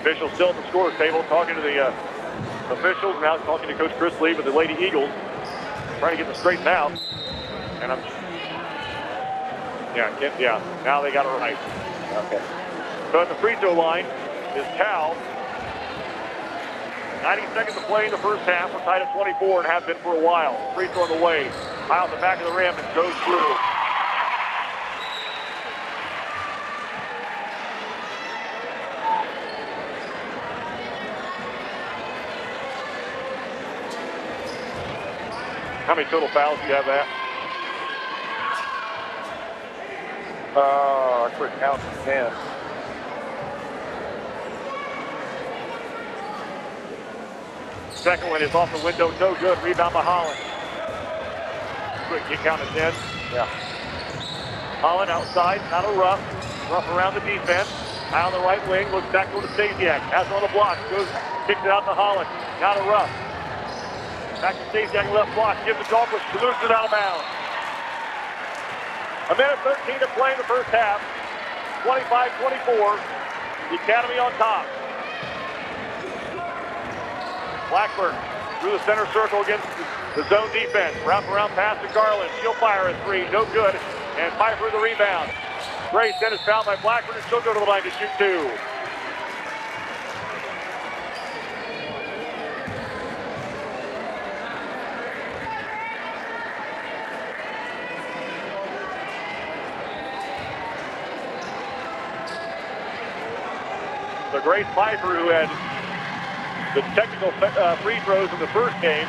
Officials still at the scores table talking to the uh, officials, now talking to Coach Chris Lee with the Lady Eagles, trying to get them straightened out. And I'm, yeah, get, yeah, now they got it right. Okay. So at the free throw line is Cal. 90 seconds to play in the first half. We're tied at 24 and have been for a while. Free throw on the way. Off the back of the rim and goes through. How many total fouls do you have that? Uh, I quit counting to 10. Second one is off the window, no good. Rebound by Holland. Quick kick count at 10. Yeah. Holland outside, not a rough. Rough around the defense. High on the right wing, looks back over to Stasiak. Has on the block, goes, kicks it out to Holland. Not a rough. Back to Stasiak, left block, gives it to Dahlquist, loses it out of bounds. A minute 13 to play in the first half. 25-24. The Academy on top. Blackburn through the center circle against the zone defense. Wrap around pass to Garland. She'll fire a three. No good. And Pfeiffer the rebound. Grace then is fouled by Blackburn and she'll go to the line to shoot two. The great Pfeiffer, who had the technical uh, free throws in the first game,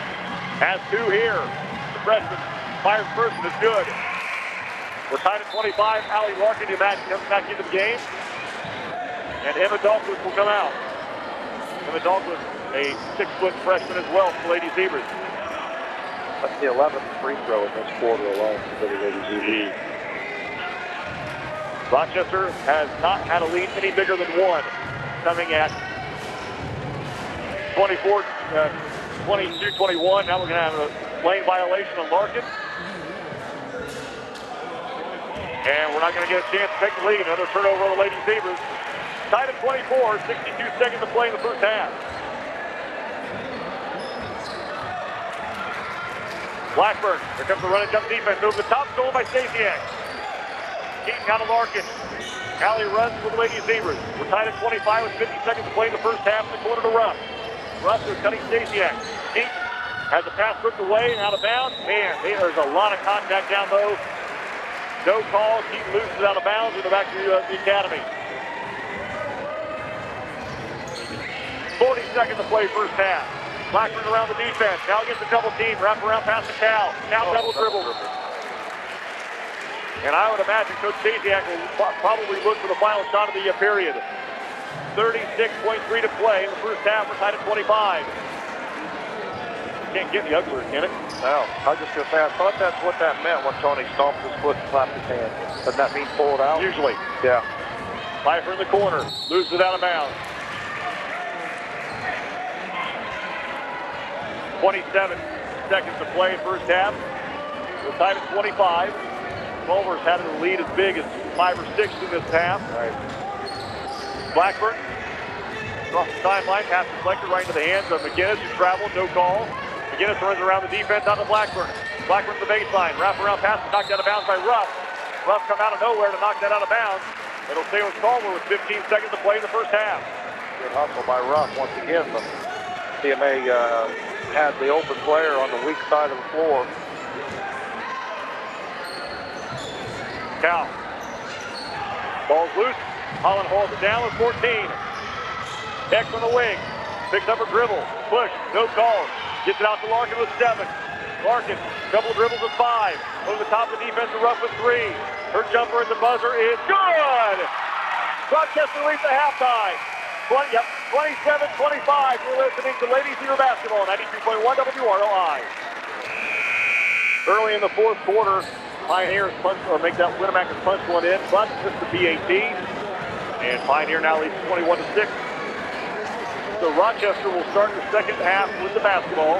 has two here. The freshman fires first and is good. We're tied at 25. Allie Larkin comes back into the game. And Emma Dahlquist will come out. Emma Dahlquist, a six-foot freshman as well for Lady Zebras. That's the 11th free throw in this quarter alone for the Lady Zebras. Rochester has not had a lead any bigger than one coming at 24, uh, 22, 21. Now we're going to have a lane violation on Larkin. And we're not going to get a chance to take the lead. Another turnover on the Lady Zebras. Tied at 24, 62 seconds to play in the first half. Blackburn, here comes the running jump defense. Over the top, stolen by Stasiak. Keaton out of Larkin. Allie runs for the Lady Zebras. We're tied at 25 with 50 seconds to play in the first half. The quarter to Ruff. Is cutting Stasiak. Keaton has the pass ripped away and out of bounds. Man, there's a lot of contact down low. No call. Keaton loses out of bounds and back to uh, the academy. 40 seconds to play first half. Blackburn around the defense. Now against the double team. Wrap around pass to Cal. Cal double dribble. And I would imagine Coach Stasiak will probably look for the final shot of the uh, period. 36.3 to play in the first half. We're tied at 25. Can't get any uglier, can it? No. I was just going to say, I thought that's what that meant when Tony stomped his foot and clapped his hand. Doesn't that mean pull it out? Usually. Yeah. Pfeiffer in the corner. Loses it out of bounds. 27 seconds to play first half. We're tied at 25. Culver's had a lead as big as five or six in this half. Right. Blackburn across the timeline, pass deflected right into the hands of McGinnis, who traveled, no call. McGinnis runs around the defense out to Blackburn. Blackburn to the baseline, wrap around pass, knocked out of bounds by Ruff. Ruff come out of nowhere to knock that out of bounds. It'll stay with Culver with 15 seconds to play in the first half. Good hustle by Ruff once again, but CMA uh, had the open player on the weak side of the floor. Cal. Ball's loose. Holland holds it down with 14. X on the wing. Picks up a dribble. Push. No call. Gets it out to Larkin with seven. Larkin, couple dribbles with five. Over the top of the defensive rough with three. Her jumper at the buzzer is good. Rochester leads the halftime. 20, yep, 27-25. You're listening to Ladies Zebra Basketball, 93.1 WROI. Early in the fourth quarter, Pioneers punch or make that Winamac's punch one in, but just the PAT. And Pioneer now leads 21 to 6. So Rochester will start the second half with the basketball.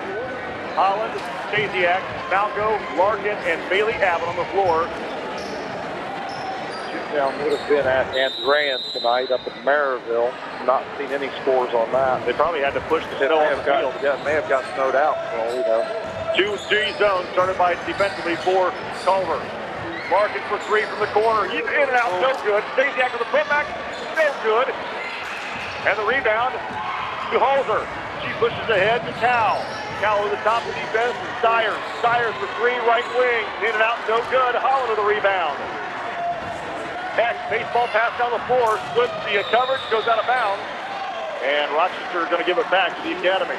Holland, Stasiak, Malco, Larkin, and Bailey Abbott on the floor. Shootdown would have been at Andrean tonight up in Merrillville. Not seen any scores on that. They probably had to push the It snow on the got, field. yeah, it may have got snowed out we know. Two three zone started by defensively for Culver. Larkin for three from the corner. He's in and out, no good. Stasiak with the putback, no good. And the rebound to Holzer. She pushes ahead to Cal. Cal with the top of the defense is Stiers. Stiers for three, right wing. In and out, no good. Holland with the rebound. X, baseball pass down the floor, slips the coverage, goes out of bounds. And Rochester is going to give it back to the Academy.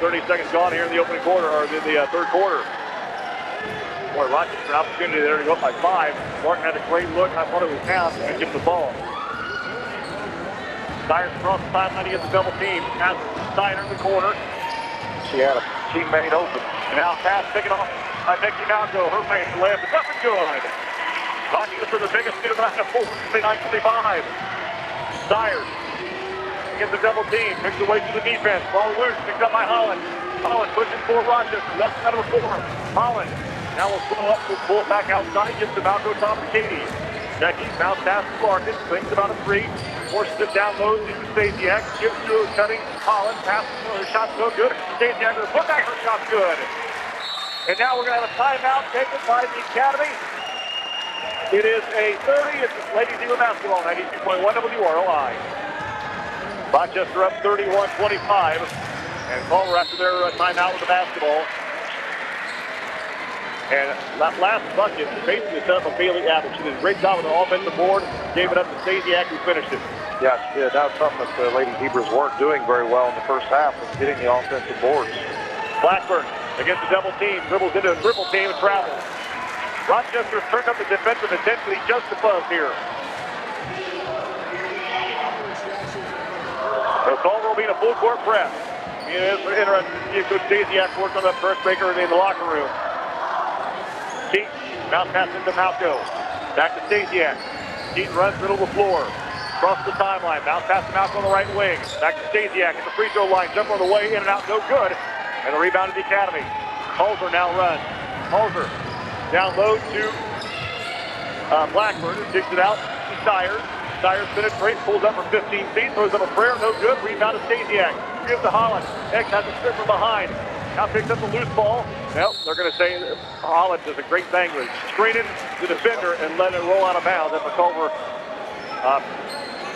30 seconds gone here in the opening quarter, or in the uh, third quarter. Boy, Rochester, an opportunity there to go up by five. Martin had a great look. I thought it was half and get the ball. Stiers across the timeline to get the double team. Has Steiner in the corner. She had a teammate open. And now pass picking off by Becky Malco. Her face left. It's up and good. Rochester, the biggest of the night at 49-25. Stiers gets the double team. Picks away to the defense. Ball loose. Picked up by Holland. Holland pushing for Rochester. Left side of the floor. Holland now will pull up, will pull it back outside. Gets to Malco top of Katie. Becky, bounce pass to Larkin, thinks about a three, forces it down low to Stasiak, gives to cutting Holland, pass, her shot's no good. Stasiak with a putback, her shot's good. And now we're going to have a timeout taken by the Academy. It is a 30. It's Ladies Eagle basketball, 92.1 WROI. Rochester up 31-25. And Culver after their uh, timeout with the basketball. And that last bucket basically set up a Bailey Abbott. She did a great job with the offensive board, gave it up to Stasiak, who finished it. Yeah, she did. That was something that the Lady Zebras weren't doing very well in the first half, was getting the offensive boards. Blackburn against the double team, dribbles into a triple team and travels. Rochester's turned up the defensive intensity just above here. So Culver will be a full court press. It is interesting to see if Stasiak works on that first breaker in the locker room. Bounce pass into Malco. Back to Stasiak. Keaton runs middle of the floor. Across the timeline. Bounce pass to Malco on the right wing. Back to Stasiak at the free throw line. Jumper on the way, in and out, no good. And the rebound to the Academy. Holzer now runs. Holzer down low to uh, Blackburn, who digs it out to Stires. Stires penetrates, pulls up for 15 feet, throws up a prayer, no good. Rebound to Stasiak. Gives to Holland. X has a strip from behind. Now picks up the loose ball. Well, they're going to say Holland does a great thing with screening the defender and letting it roll out of bounds after Culver uh,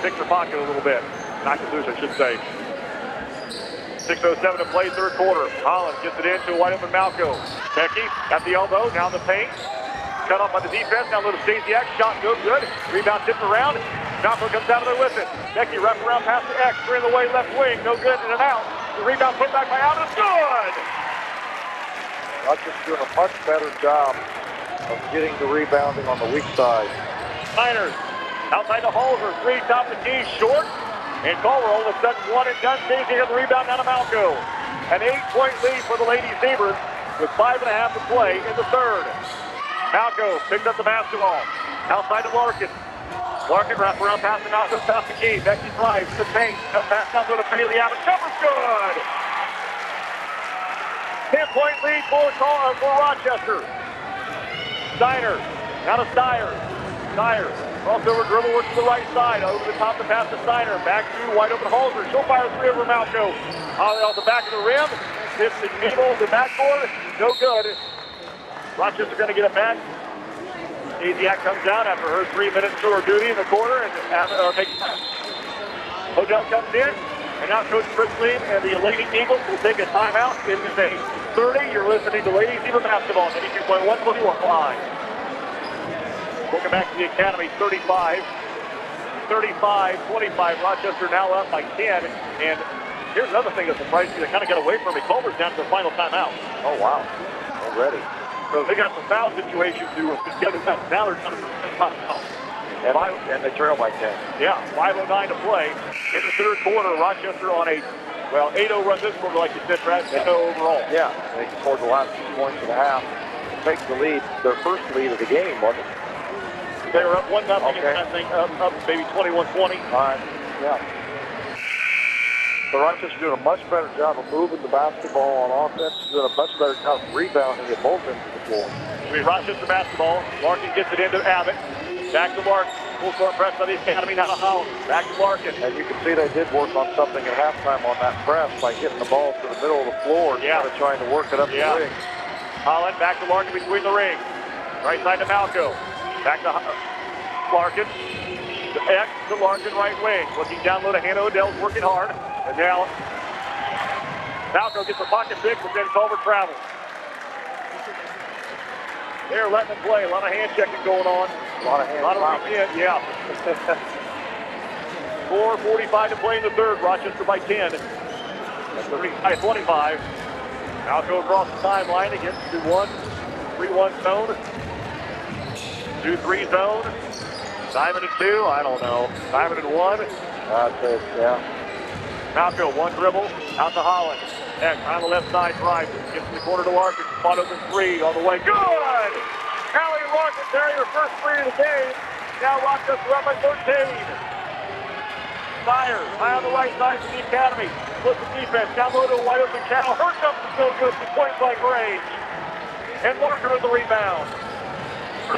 picks her pocket a little bit. Knocked it loose, I should say. 6.07 to play third quarter. Holland gets it into wide open Malco. Becky at the elbow, now the paint. Cut off by the defense, now little Stasiak. Shot no good. Rebound tipped around. Malco comes out of there with it. Becky around past the X. Three in the way, left wing. No good, and out. The rebound put back by Allen. Good! Rochester's doing a much better job of getting the rebounding on the weak side. Miners outside the Holzer. Three top the key, short. And Culver all of a sudden one and done. Stays here the rebound down to Malco. An eight-point lead for the Lady Zebras with five and a half to play in the third. Malco picks up the basketball. Outside to Larkin. Larkin wraps around pass to Malco. Pass the key. Becky drives to the paint. Pass down to the Bailey Abbott. Jumper's good. 10-point lead for, uh, for Rochester. Steiner. Now to Stires. Stires. Crossover dribble works to the right side. Over the top to pass to Steiner. Back to wide open Holzer. She'll fire three over Malco. Ollie off the back of the rim. Hits the needle, the backboard. No good. Rochester going to get it back. Stasiak comes down after her three minutes tour duty in the corner and uh, makes Odell comes in. And now Coach Fritz Lee and the Lady Eagles will take a timeout. It is a 30. You're listening to Lady Eagle basketball. 82.1 William Line. Welcome back to the Academy. 35. 35, 25. Rochester now up by 10. And here's another thing that surprised me. They kind of got away from it. Culver's down to the final timeout. Oh, wow. Already. So they got some foul situation to get it. Now they're down to the timeout. And, five, and they trail by 10. Yeah, 5.09 to play. In the third quarter, Rochester on a, well, 8-0 run this quarter, like you said, Brad. 8-0 overall. Yeah, they scored the last two points of the half. Takes the lead, their first lead of the game, wasn't it? They were up 1 nothing, Okay. I think, up, up maybe 21-20. All right, Yeah. So Rochester's doing a much better job of moving the basketball on offense. Doing a much better job of rebounding at both ends of the floor. I mean, Rochester basketball. Larkin gets it into Abbott. Back to Mark. Full court press by the Academy, now to Holland. Back to Larkin. And you can see they did work on something at halftime on that press by hitting the ball to the middle of the floor Yeah. instead of trying to work it up Yeah. the wing. Holland back to Larkin between the rings. Right side to Malco. Back to Ho- Larkin. X to Larkin right wing. Looking down low to Hannah Odell's working hard. And now Malco gets the pocket pick, but then Culver travels. They're letting them play. A lot of hand checking going on. A lot of A hands. lot of in, yeah. (laughs) 4.45 to play in the third. Rochester by 10. 35 25. Malco across the timeline against the 1 3 1 zone. 2 3 zone. Diamond and 2. I don't know. Diamond and 1. That's it, yeah. Malco, one dribble, out to Holland. X on the left side, drives. Gets in the corner to Larkin. Spot open three all the way. Good! Allie Larkin there, your first three of the game. Now Rochester up by 13. Myers, high on the right side for the Academy. Splits the defense, down low to a wide open channel. Her jump is no good from point blank range. And Larkin with the rebound.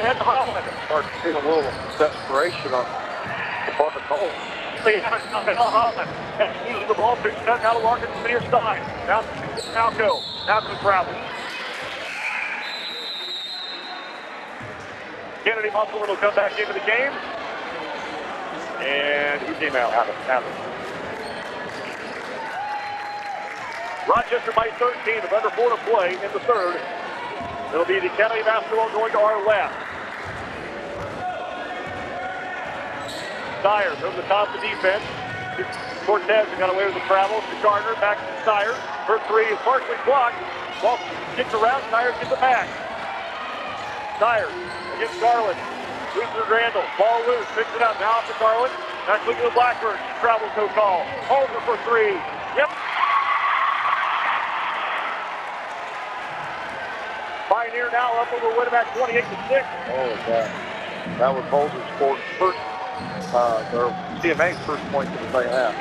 Head to Holland. Start seeing a little desperation on the of Cole. They have it now Holland. And the ball, picks it up now to Larkin to the near side. Now to Malco. Malco travels. Kennedy Musselman will come back into the game. And he came out. Out of. Rochester by 13 with under four to play in the third. It'll be the Kennedy basketball going to our left. Stiers over the top of the defense. Cortez got away with the travel to Gardner. Back to Stiers. Her three is partially blocked. Ball kicked around. Stiers gets it back. Stiers against Garland. Loses Randall. Ball loose. Picks it up. Now off to Garland. Back looking to Blackburn. She travels, no call. Over for three. Yep. Pioneer now up over Winamac 28 to 6. Oh, God. That was Boulder's first, first uh, their CMA's first point of the second half.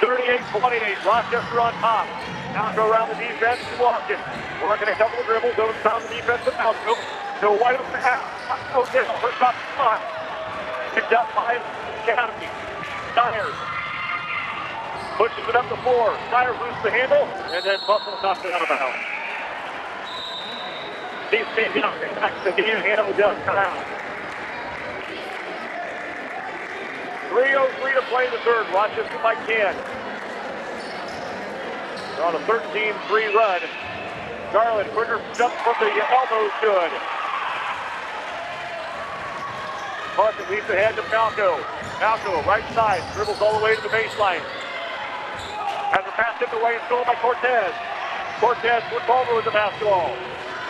38-28, Rochester on top. Now go around the defense to Larkin. Larkin a couple of dribbles, over down the defense to Malco. To wide open half. Oh, this first shot spot. Picked up by Academy. Stiers. Pushes it up the floor. Stiers loses the handle, and then Buffalo knocks it out of bounds. Standing up back to the game, handle just come out. 3.03 to play in the third. Rochester by 10. They're on a 13-3 run. Garland, quicker jump from the elbow, good. Martin leads ahead to Malco. Malco, right side, dribbles all the way to the baseline. Has a pass tipped away and stolen by Cortez. Cortez flips over with the basketball.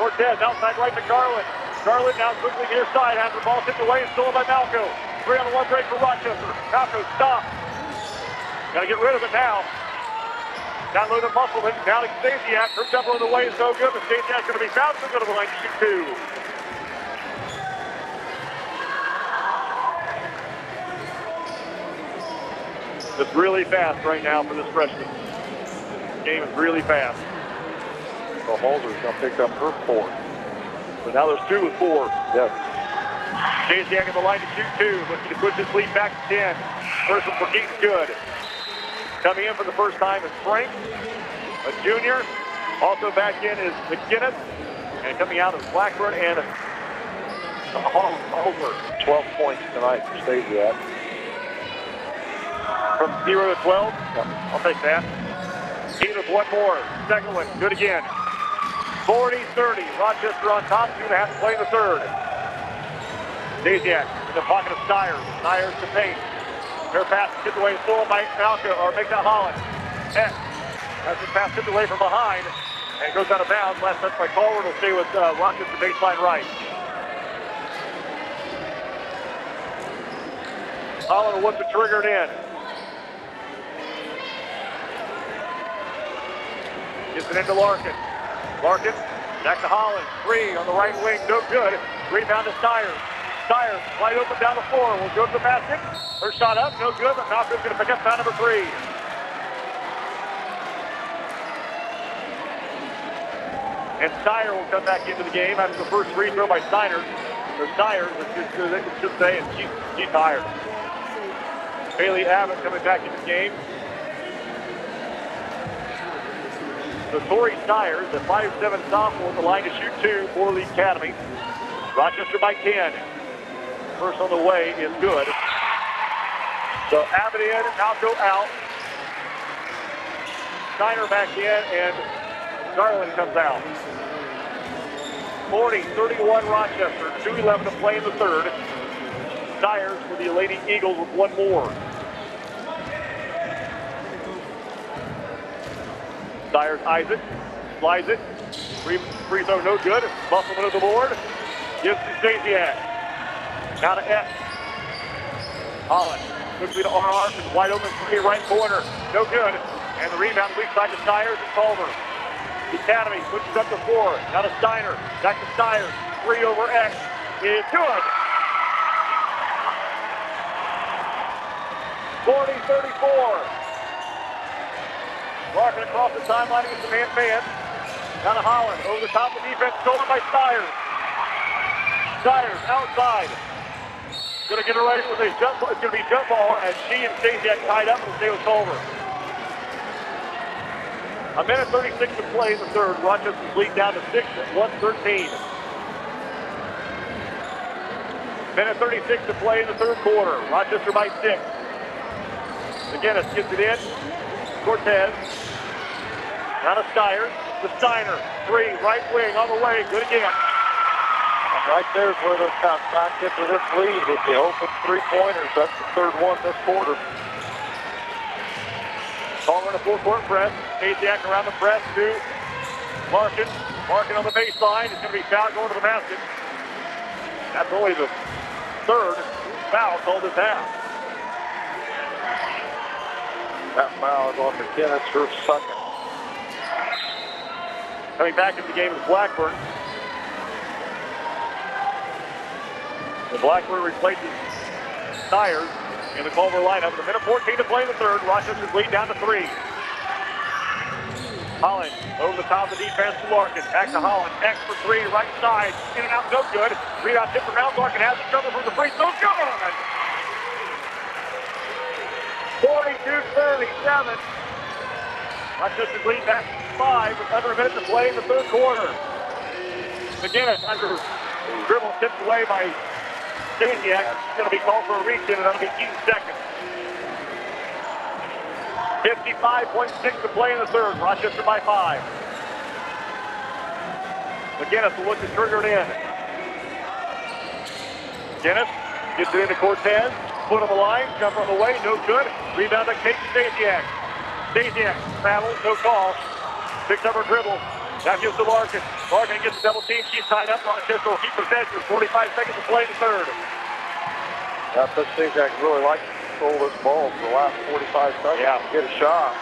Cortez outside right to Garland. Garland now quickly near side, has the ball tipped away and stolen by Malco. Three on the one break for Rochester. Malco stop. Got to get rid of it now. Down low to Musselman. Now to Stasiak. Her jumper on the way is no good, but Stasiak's going to be fouled. So go to the line shoot two. It's really fast right now for this freshman. Game is really fast. So Holzer's going to pick up her fourth. So now there's two with four. Yes. Stasiak in the line to shoot two. Looking to push his lead back to 10. First one for Keaton Good. Coming in for the first time is Frank, a junior. Also back in is McGinnis. And coming out is Blackburn and Holzer. 12 points tonight for Stasiak. From 0 to 12? I'll take that. Keaton with one more. Second one, good again. 40-30. Rochester on top. Two and a half to play in the third. Stasiak in the pocket of Stiers. Stiers to paint. Her pass tipped away, stolen by Malco, or makes out Holland. Heck. Has the pass tipped away from behind. And goes out of bounds. Last touch by Colward will stay with uh, Rochester baseline right. Holland whip the trigger it in. Gets it into Larkin. Larkin, back to Holland. Three on the right wing, no good. Rebound to Stiers. Stiers, wide open down the floor. Will go to the basket. Her shot up, no good, but Malcolm's going to pick up foul number three. And Steyer will come back into the game after the first free throw by Steiner. Or should, I should say, and she, she's tired. Bailey Abbott coming back into the game. So Tori Stiers, the 5'7 sophomore, the line to shoot two for the Academy. Rochester by 10. First on the way is good. So Abbott in, Malco out. Steiner back in, and Garland comes out. 40-31 Rochester, 2-11 to play in the third. Stiers for the Lady Eagles with one more. Eyes it, slides it. Free, free throw no good. Musselman to the board. Gives to Stasiak. Now to F. Holland. Quickly to RR. Wide open three right corner. No good. And the rebound weak side to Stiers and Culver. The Academy pushes up the floor. Now to Steiner. Back to Stiers. Three over X. Is good. 40-34. Walking across the timeline against the man-man. Down to Holland. Over the top of the defense. Stolen by Stiers. Stires outside. Going to get her ready for the jump. It's going to be jump ball, and she and Stasiak tied up with Culver. A minute 36 to play in the third. Rochester's lead down to six at 113. Minute 36 to play in the third quarter. Rochester by six. McGinnis gets it in. Cortez. Now to Steyer. The Steiner. Three, right wing on the way. Good again. Right there's where they're kind of back into this lead with the open three-pointers. That's the third one this quarter. Culver in a full court press. Stasiak around the press to Larkin. Larkin on the baseline. It's going to be foul going to the basket. That's only the third foul called this half. That foul is on McGinnis, her second. Coming back into the game is Blackburn. The Blackburn replaces Stires in the Culver lineup. A minute 14 to play in the third. Rochester's lead down to three. Holland over the top of the defense to Larkin. Back to Holland. X for three, right side. In and out, no good. Rebound tip around. Larkin has the trouble from the free throw. Good! 42-37. Rochester's lead back five with under a minute to play in the third quarter. McGinnis under dribble tipped away by Stasiak. It's going to be called for a reach in and that'll be Keaton second. 55.6 to play in the third. Rochester by five. McGinnis will look to trigger it in. McGinnis gets it into Cortez. Foot on the line. Jumper on the way. No good. Rebound to Kate Stasiak. Stasiak travels. No call. Picks up her dribble. Now gives to Larkin. Larkin gets a double team. She's tied up. Rochester will keep possession. 45 seconds to play in the third. Yeah, Coach Stasiak really likes to control this ball for the last 45 seconds. Yeah. Get a shot.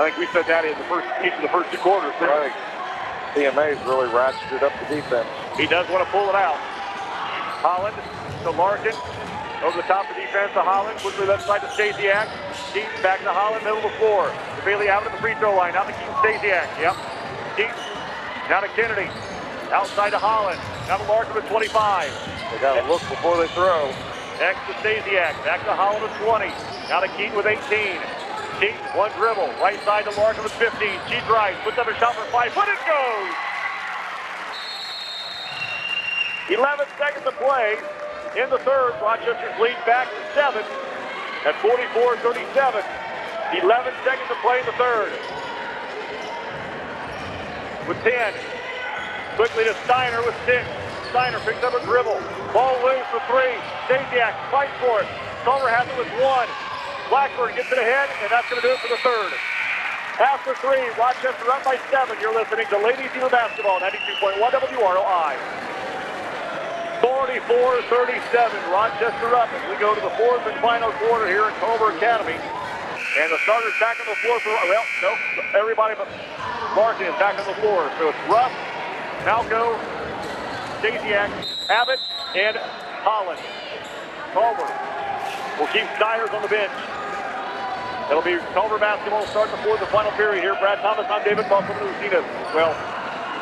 I think we said that in the first each of the first two quarters. Right. CMA's really ratcheted up the defense. He does want to pull it out. Holland to Larkin. Over the top of defense to Holland. Quickly left side to Stasiak. Keaton back to Holland, middle of the floor. To Bailey out at the free throw line. Now to Keaton Stasiak. Yep. Keaton. Now to Kennedy. Outside to Holland. Now to Larkin with 25. They got to look before they throw. X to Stasiak. Back to Holland with 20. Now to Keaton with 18. Keaton, one dribble. Right side to Larkin with 15. She drives. Puts up a shot for five. But it goes! 11 seconds to play in the third. Rochester's lead back to seven at 44-37. 11 seconds to play in the third. With 10. Quickly to Steiner with six. Steiner picks up a dribble. Ball loose for three. Stasiak fights for it. Culver has it with one. Blackburn gets it ahead, and that's going to do it for the third. After three, Rochester up by seven. You're listening to Ladies Eagle Basketball, 92.1 WROI. 44-37, Rochester up as we go to the fourth and final quarter here at Culver Academy. And the starters back on the floor for, well, no, everybody but Larkin is back on the floor. So it's Ruff, Malco, Stasiak, Abbott, and Holland. Culver will keep Stires on the bench. It'll be Culver basketball starting before the fourth and final period here. Brad Thomas, I'm David seen it? Well,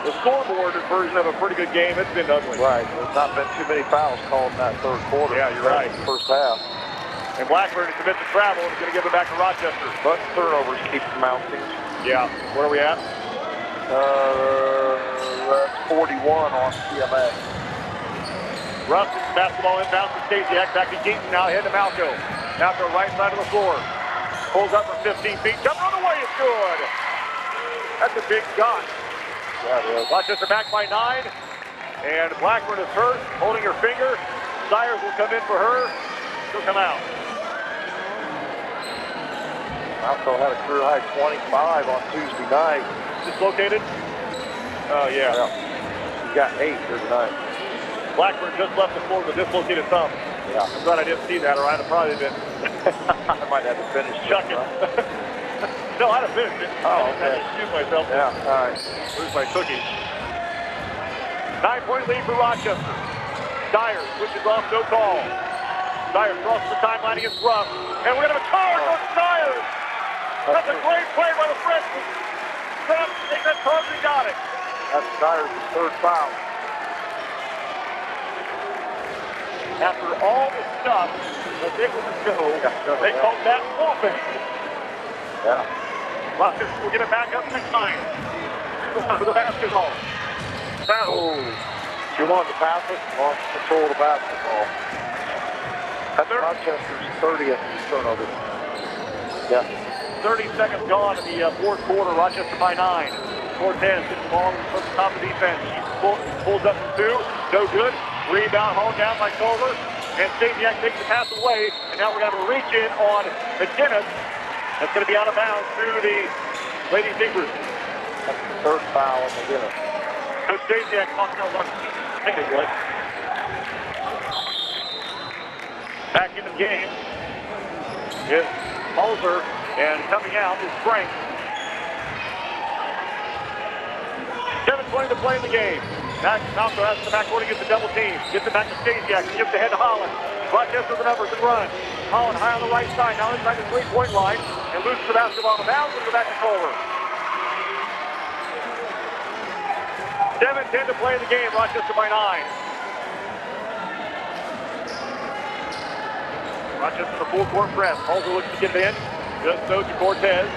the scoreboard version of a pretty good game. It's been ugly. Right. There's not been too many fouls called in that third quarter. Yeah, you're right. First half. And Blackburn is commit to travel and is going to give it back to Rochester. But turnovers keep mounting. Yeah. Where are we at? Uh, that's 41 on CMA. Russ basketball inbounds to Stasiak. Back to Keaton. Now ahead to Malco. Malco right side of the floor. Pulls up from 15 feet. Jump on the way. It's good. That's a big shot. Yeah. Rochester back by nine. And Blackburn is hurt, holding her finger. Stires will come in for her. She'll come out. Also had a career high 25 on Tuesday night. Dislocated. Oh, uh, yeah. Yeah. He got eight here tonight. Blackburn just left the floor with a dislocated thumb. Yeah. I'm glad I didn't see that, or I'd have probably been (laughs) I might have to finish (laughs) chucking. No, I'd have finished it. Oh, I okay. just shoot myself. Yeah, all right. Lose my cookies. Nine-point lead for Rochester. Dyer switches off, no call. Dyer crosses the timeline against Ruff. And we're going to have a charge on Dyer. That's a great play by the freshman. Ruff, take that charge and got it. That's Dyer's third foul. after all the stuff that they would go, they called that offense. Yeah. Will get it back up next time. For the basketball. Foul. She wanted to pass it, to control the basketball. That's Rochester's 30th turnover. Yeah. 30 seconds gone in the uh, fourth quarter. Rochester by nine. Cortez gets the ball from the top of the defense. She pull, pulls up to two. No good. Rebound hauled down by Culver. And Stasiak takes the pass away. And now we're going to have a reach in on McGinnis. That's going to be out of bounds to the Lady Zebras. That's the third foul on McGinnis. Coach Stasiak I think it was. Back in the game is Holzer. And coming out is Frank. 7.20 to play in the game. Max Malco has the backcourt against the double team. Gets it back to Stasiak. Gives it ahead to Holland. Rochester the numbers and run. Holland high on the right side. Now inside the three-point line. And loses the basketball on the bounce and go back to Culver. 7-10 to play the game. Rochester by 9. Rochester the full court press. Holzer looks to get it in. Just so to Cortez.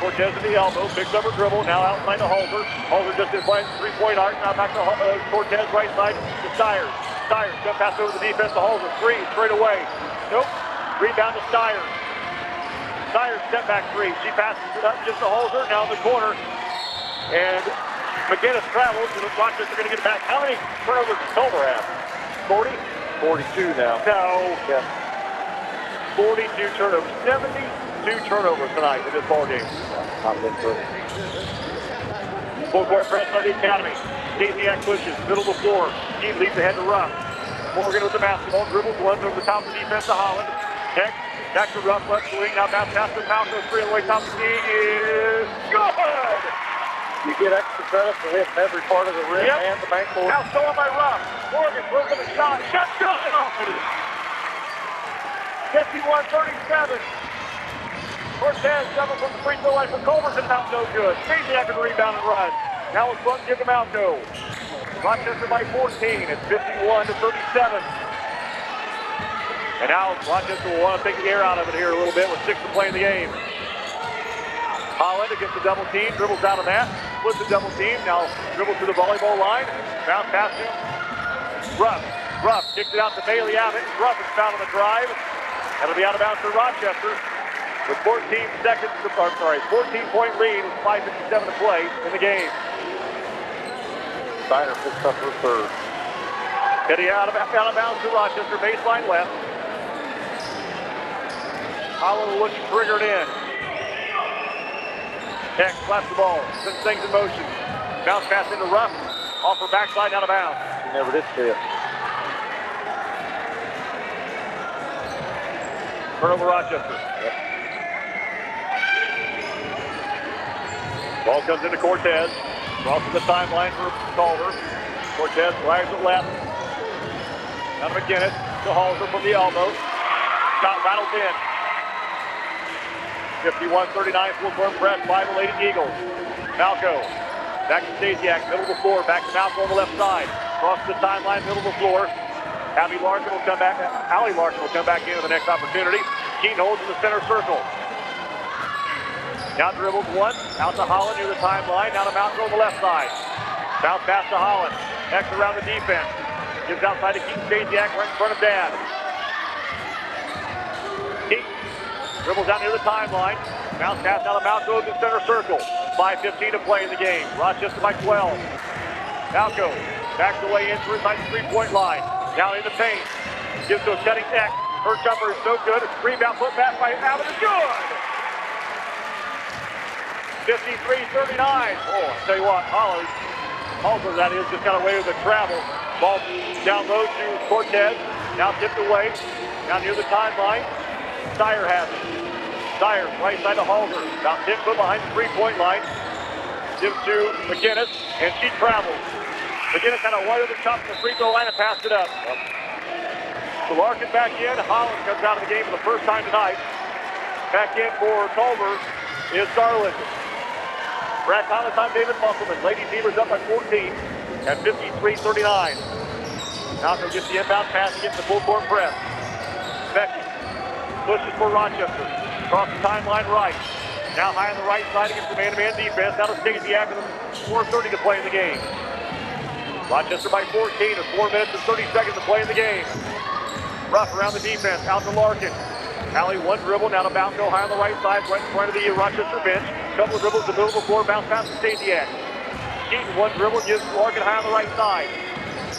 Cortez at the elbow, picks up a dribble, now outside to Holzer. Holzer just in play, three-point arc, now back to uh, Cortez, right side to Stires. Stires, jump pass over the defense to Holzer, three, straight away. Nope, rebound to Stires. Stires, step back three. She passes it up just to Holzer, now in the corner. And McGinnis travels, and Rochester going to get it back. How many turnovers does Culver have? 40? 42 now. No. Yeah. 42 turnovers. 72 turnovers tonight in this ball game. Not been good. Full court press by the Academy. Stasiak pushes, middle of the floor. Team leads ahead to Ruff. Morgan with the basketball, dribbles one over the top of the defense to Holland. Heck, back to Ruff, left wing. Now bounce pass to Malco. Three on the way top of the key is good. You get extra credit for hitting every part of the rim Yep. and the backboard. Now stolen by Ruff. Morgan up a shot. Shot good. 51-37. Cortez double from the free throw line for Culverson out no good. Stasiak can rebound and run. Now it's front give him out no. Rochester by 14. It's 51 to 37. And now Rochester will want to take the air out of it here a little bit with six to play in the game. Holland against the double team, dribbles out of that, splits the double team, now dribbles to the volleyball line, bounce pass to Ruff. Ruff kicks it out to Bailey Abbott. Ruff is found on the drive. That'll be out of bounds for Rochester with 14 seconds, to, or sorry, 14 point lead with 5.57 to play in the game. Steiner picks up her third. Getting out of, out of bounds to Rochester, baseline left. Holland will look to trigger it in. Heck slaps the ball, sends things in motion. Bounce pass into Ruff, off her backside, out of bounds. She never did see it. Turnover Rochester. Ball comes into Cortez. Crosses the timeline for Culver. Cortez flags it left. Now to McGinnis. To Holzer from the elbow. Shot rattles in. 51-39 full court press by the Lady Eagles. Malco. Back to Stasiak, middle of the floor. Back to Malco on the left side. Crosses the timeline, middle of the floor. Abby Larson will come back. Allie Larson will come back into the next opportunity. Keaton holds in the center circle. Now dribbles one, out to Holland near the timeline, now to Malco on the left side. Bounce pass to Holland. X around the defense. Gives outside to Keaton Stasiak right in front of Dad. Keaton dribbles out near the timeline. Bounce pass out of Malco in the center circle. 5.15 to play in the game. Rochester by 12. Malco backs away in through the three-point line. Now in the paint. Gives to a cutting X. Her jumper is no good. Rebound put back by Abbott is good. 53-39. Oh, I tell you what, Hollers, also that is, just got away with the travel. Ball down low to Cortez. Now tipped away. Now near the timeline. Steyer has it. Steyer, right side to Holzer. About 10 foot behind the three-point line. Gives to McGinnis, and she travels. McGinnis kind of wide over the top of the free throw line and passed it up. So Larkin back in. Holland comes out of the game for the first time tonight. Back in for Culver is Garland. Brad Thomas, I'm David Musselman. Lady Zebras up by 14 at 53-39. Malco get the inbound pass, gets the full court press. Becky pushes for Rochester. Across the timeline right. Now high on the right side against the man-to-man defense. Now to Stacey after the 4.30 to play in the game. Rochester by 14 with 4 minutes and 30 seconds to play in the game. Ruff around the defense, out to Larkin. Allie one dribble, now to Malco high on the right side, right in front of the Rochester bench. Couple of dribbles to of the bounce pass to Stasiak. Keaton one dribble, gives Larkin high on the right side.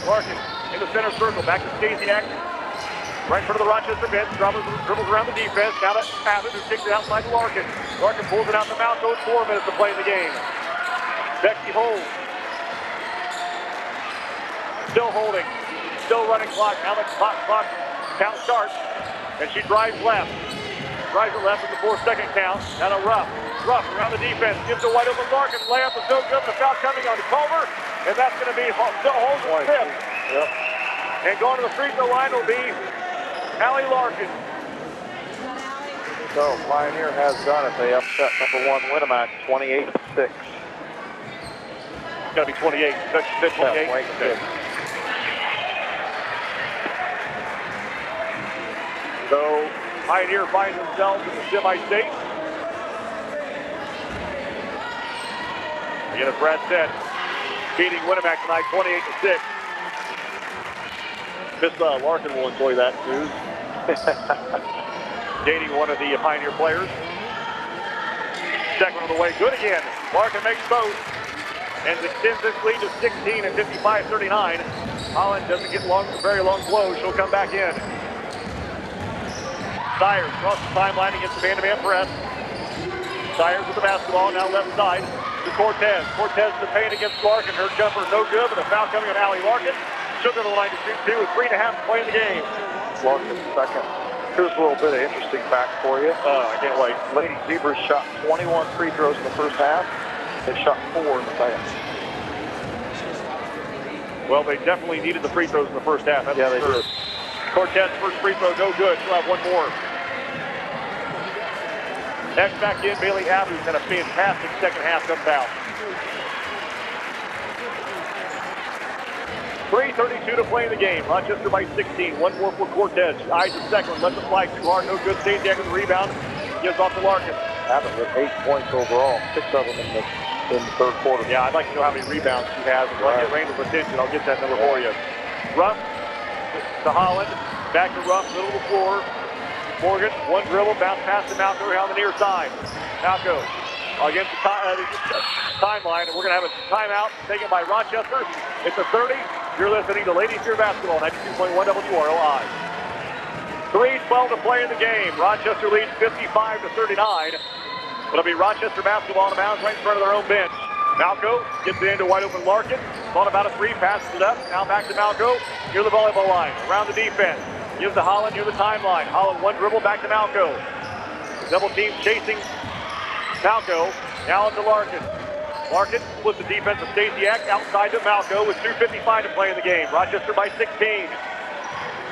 Larkin in the center circle, back to Stasiak. Right in front of the Rochester bench, dribbles, dribbles around the defense, now to Abbott who kicks it outside to Larkin. Larkin pulls it out to Malco, four minutes to play in the game. Becky holds. Still holding, still running clock, now the clock, clock count starts. And she drives left. Drives it left with the four second count. Now a Ruff. Ruff around the defense. Gives a wide open Larkin. Layup is no good. The foul coming on Culver. And that's going to be Holmes' fifth. Yep. And going to the free throw line will be Allie Larkin. So Pioneer has done it. They upset number one Winamac 28 6. It's got to be 28. That's 28. Yeah, Okay. So Pioneer finds themselves in the semi-state. Again, as Brad said, beating Winamac tonight 28 to 6. Miss uh, Larkin will enjoy that news. (laughs) Dating one of the Pioneer players. Second on the way, good again. Larkin makes both and extends this lead to 16 and 55-39. Holland doesn't get long, very long blows. She'll come back in. Sires across the timeline against the man-to-man press. Sires with the basketball, now left side to Cortez. Cortez in the paint against Larkin. Her jumper no good, but a foul coming on Allie Larkin. Shook her to the line to shoot two with three and a half to play in the game. Larkin second. Here's a little bit of interesting fact for you. Oh, I can't wait. Lady Zebras shot 21 free throws in the first half. They shot four in the second. Well, they definitely needed the free throws in the first half. That's Yeah, they sure. did. Cortez first free throw, no good. She'll have one more. Next back in, Bailey Abbott had a fantastic second half comes out. 3.32 to play in the game. Rochester by 16. One more for Cortez. Eyes the second. Lets it fly too hard. No good. Stays back with the rebound. Gives off to Larkin. Abbott with eight points overall, six of them in the, in the third quarter. Yeah, I'd like to know how many rebounds she has. If I get Randall's attention, I'll get that number for you. Ruff to Holland. Back to Ruff, middle of the floor. Morgan, one dribble, bounce pass to Malco on the near side. Malco against the, ti- uh, the timeline, and we're going to have a timeout taken by Rochester. It's a 30. You're listening to Ladies Here Basketball, 92.1 WROI. 3-12 to play in the game. Rochester leads 55 to 39. It'll be Rochester basketball in bounds right in front of their own bench. Malco gets it into wide open Larkin. Thought about a three, passes it up. Now back to Malco near the volleyball line. Around the defense. Gives to Holland near the timeline. Holland one dribble back to Malco. Double team chasing Malco. Now into Larkin. Larkin splits the defense of Stasiak outside to Malco with 2.55 to play in the game. Rochester by 16.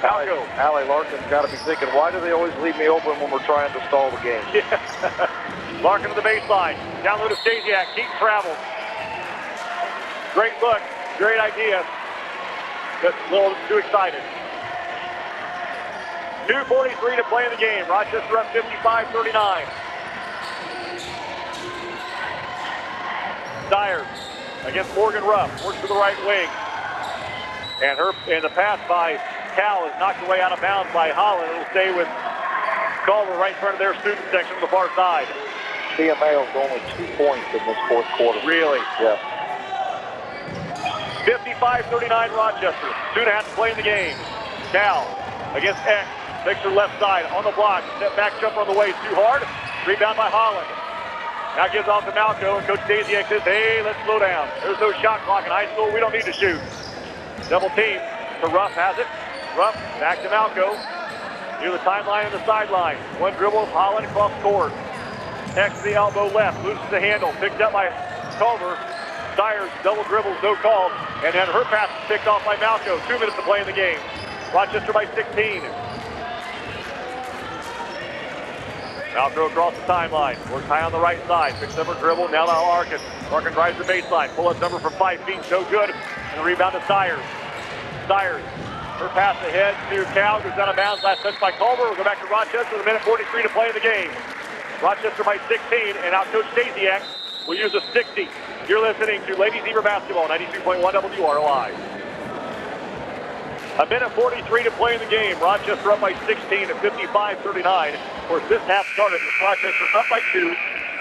Malco. Allie Larkin's got to be thinking, why do they always leave me open when we're trying to stall the game? (laughs) Larkin to the baseline. Down low to Stasiak. Keep travel. Great look. Great idea. Just a little too excited. 2.43 to play in the game. Rochester up 55-39. Dyers against Morgan Ruff. Works to the right wing. And her and the pass by Cal is knocked away out of bounds by Holland. It'll stay with Culver right in front of their student section on the far side. CMA is only two points in this fourth quarter. Really? Yeah. 55-39 Rochester. Two and a half to play in the game. Cal against X. Takes her left side on the block. Step back jumper on the way. Too hard. Rebound by Holland. Now gives off to Malco, and Coach Daisy X says, hey, let's slow down. There's no shot clock in high school. We don't need to shoot. Double team. To Ruff has it. Ruff back to Malco. Near the timeline and the sideline. One dribble, Holland across court. To the elbow left. Loses the handle. Picked up by Culver. Dyers double dribbles, no call. And then her pass is picked off by Malco. Two minutes to play in the game. Rochester by 16. Malco across the timeline. Works high on the right side. Picks up her dribble. Now to Larkin. Larkin drives the baseline. Pull up number from five feet. No good. And the rebound to Sires. Sires Her pass ahead to Cal goes out of bounds. Last touch by Culver. We'll go back to Rochester with a minute 43 to play in the game. Rochester by 16, and now Coach Stasiak will use a 60. You're listening to Lady Zebra Basketball, 92.1 WROI. A minute 43 to play in the game. Rochester up by 16 at 55-39. Of course, this half started with Rochester up by two,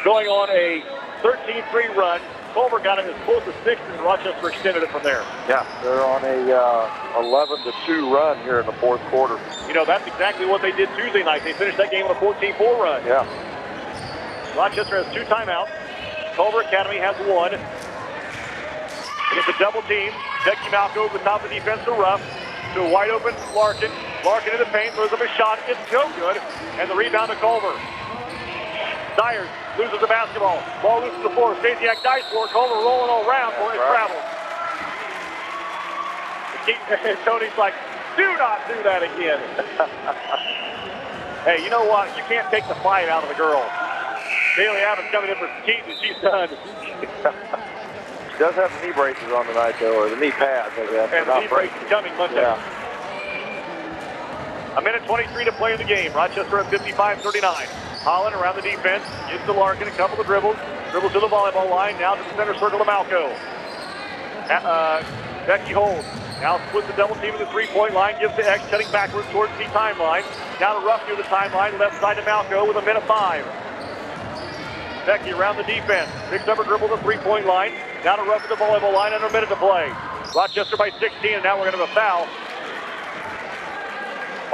going on a 13-3 run. Culver got it as close as six, and Rochester extended it from there. Yeah, they're on a uh, 11 to 2 run here in the fourth quarter. You know, that's exactly what they did Tuesday night. They finished that game with a 14-4 run. Yeah. Rochester has two timeouts. Culver Academy has one. It's a double team. Becky Malco over the top of the defense to Ruff. To a wide open Larkin. Larkin in the paint, throws up a shot. It's no good. And the rebound to Culver. Dyers loses the basketball. Ball loose to the floor. Stasiak dice for it. Culver rolling all around for his travel. (laughs) Tony's like, do not do that again. (laughs) hey, you know what? You can't take the fight out of the girl. Bailey Adams coming in for Keaton. She's done. (laughs) Does have the knee braces on tonight, though, or the knee pads, I guess. And the knee break is coming Monday. Yeah. A minute 23 to play in the game. Rochester at 55-39. Holland around the defense. Gives to Larkin a couple of dribbles. Dribbles to the volleyball line. Now to the center circle to Malco. Uh, Becky holds. Now splits the double team at the three-point line. Gives to X, cutting backwards towards the timeline. Now to Ruff near the timeline. Left side to Malco with a minute five. Becky around the defense. Picks up her dribble to the three-point line. Now to Ruff at the volleyball line. Under a minute to play. Rochester by 16, and now we're going to have a foul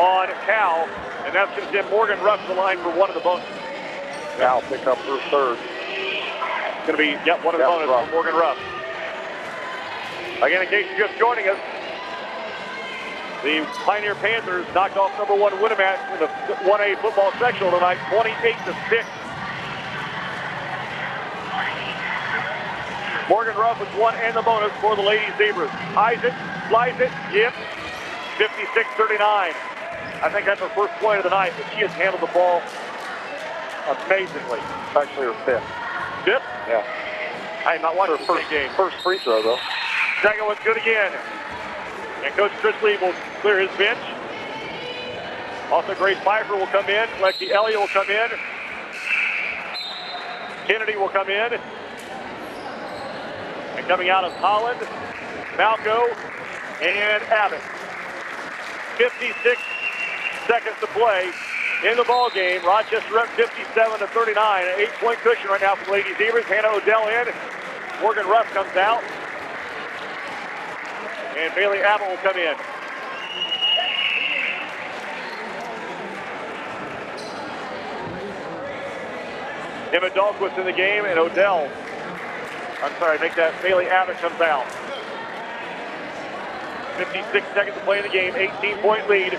on Cal, and that's going to send Morgan Ruff the line for one of the bonuses. Cal pick up her third. It's going to be, yep, one of the bonuses for Morgan Ruff. Again, in case you're just joining us, the Pioneer Panthers knocked off number one Winamac in the 1A football sectional tonight, 28 to 6. Morgan Ruff with one and the bonus for the Lady Zebras. Eyes it, slides it, yep, 56-39. I think that's her first point of the night, but she has handled the ball amazingly. It's actually her fifth. Fifth? Yeah. I am not watching Her the first, first game. first free throw, though. Second one's good again. And Coach Chris Lee will clear his bench. Also, Grace Pfeiffer will come in. Lexi Elliott will come in. Kennedy will come in. And coming out of Holland, Malco, and Abbott. 56 seconds to play in the ball game. Rochester up 57 to 39. An eight-point cushion right now for the Lady Zebras. Hannah Odell in. Morgan Ruff comes out. And Bailey Abbott will come in. Emma Dahlquist in the game, and Odell. I'm sorry, make that Bailey Abbott comes out. 56 seconds to play in the game, 18-point lead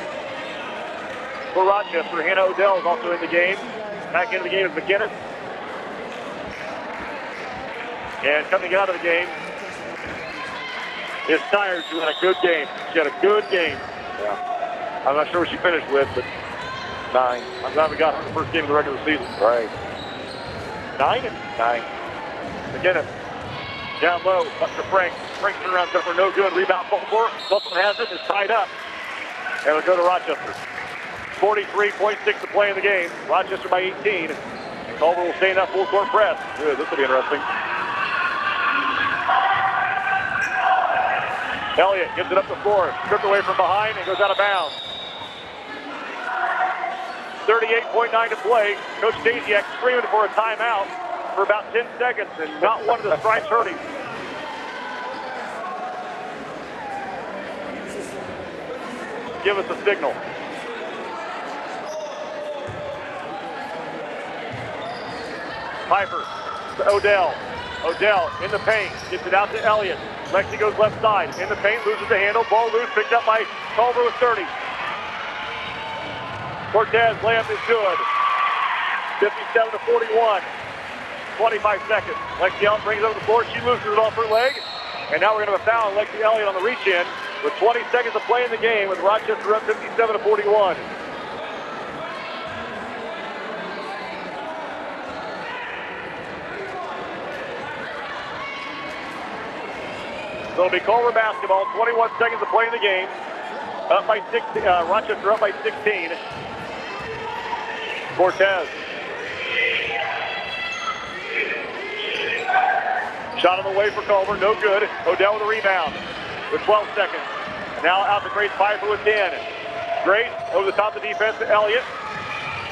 for Rochester. Hannah Odell is also in the game. Back into the game is McKinnon. And coming out of the game is Tyers, who had a good game. She had a good game. Yeah. I'm not sure what she finished with, but Nine. I'm glad we got her the first game of the regular season. Right. Nine? Nine. McKinnon. Down low, up to Frank. Frank's turnaround jumper, no good. Rebound, court. Buffalo has it, it's tied up. And it'll go to Rochester. 43.6 to play in the game. Rochester by 18. And Culver will stay in that full court press. Good, this will be interesting. Elliott gives it up the floor, stripped away from behind, and goes out of bounds. 38.9 to play. Coach Stasiak screaming for a timeout for about 10 seconds, and not one of the strikes hurt him. Give us a signal. Piper to Odell. Odell in the paint, gets it out to Elliott. Lexi goes left side, in the paint, loses the handle. Ball loose, picked up by Culver with 30. Cortez layup is good. 57 to 41. 25 seconds. Lexi Elliott brings over the floor. She loses it off her leg. And now we're going to have a foul on Lexi Elliott on the reach in with 20 seconds to play in the game with Rochester up 57 to 41. So it'll be Culver basketball. 21 seconds to play in the game. up by 16, Uh, Rochester up by 16. Cortez. Shot on the way for Culver, no good. Odell with a rebound with 12 seconds. Now out to Grace Pfeiffer with 10. Grace over the top of the defense to Elliott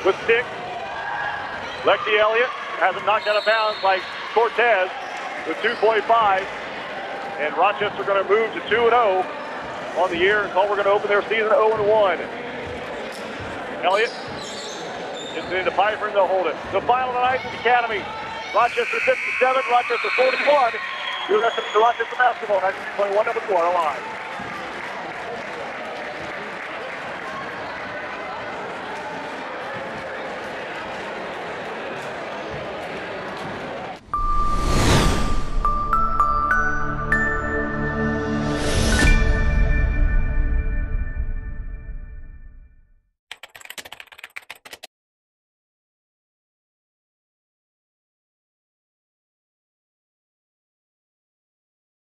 with six. Lexi Elliott has him knocked out of bounds by Cortez with 2.5. And Rochester going to move to 2 0 on the year. And Culver going to open their season 0 1. Elliott gets it into Pfeiffer and they'll hold it. The final tonight the Academy. Rochester 57, Rochester 41. You're listening to Rochester Basketball, 1921 number 4 alive.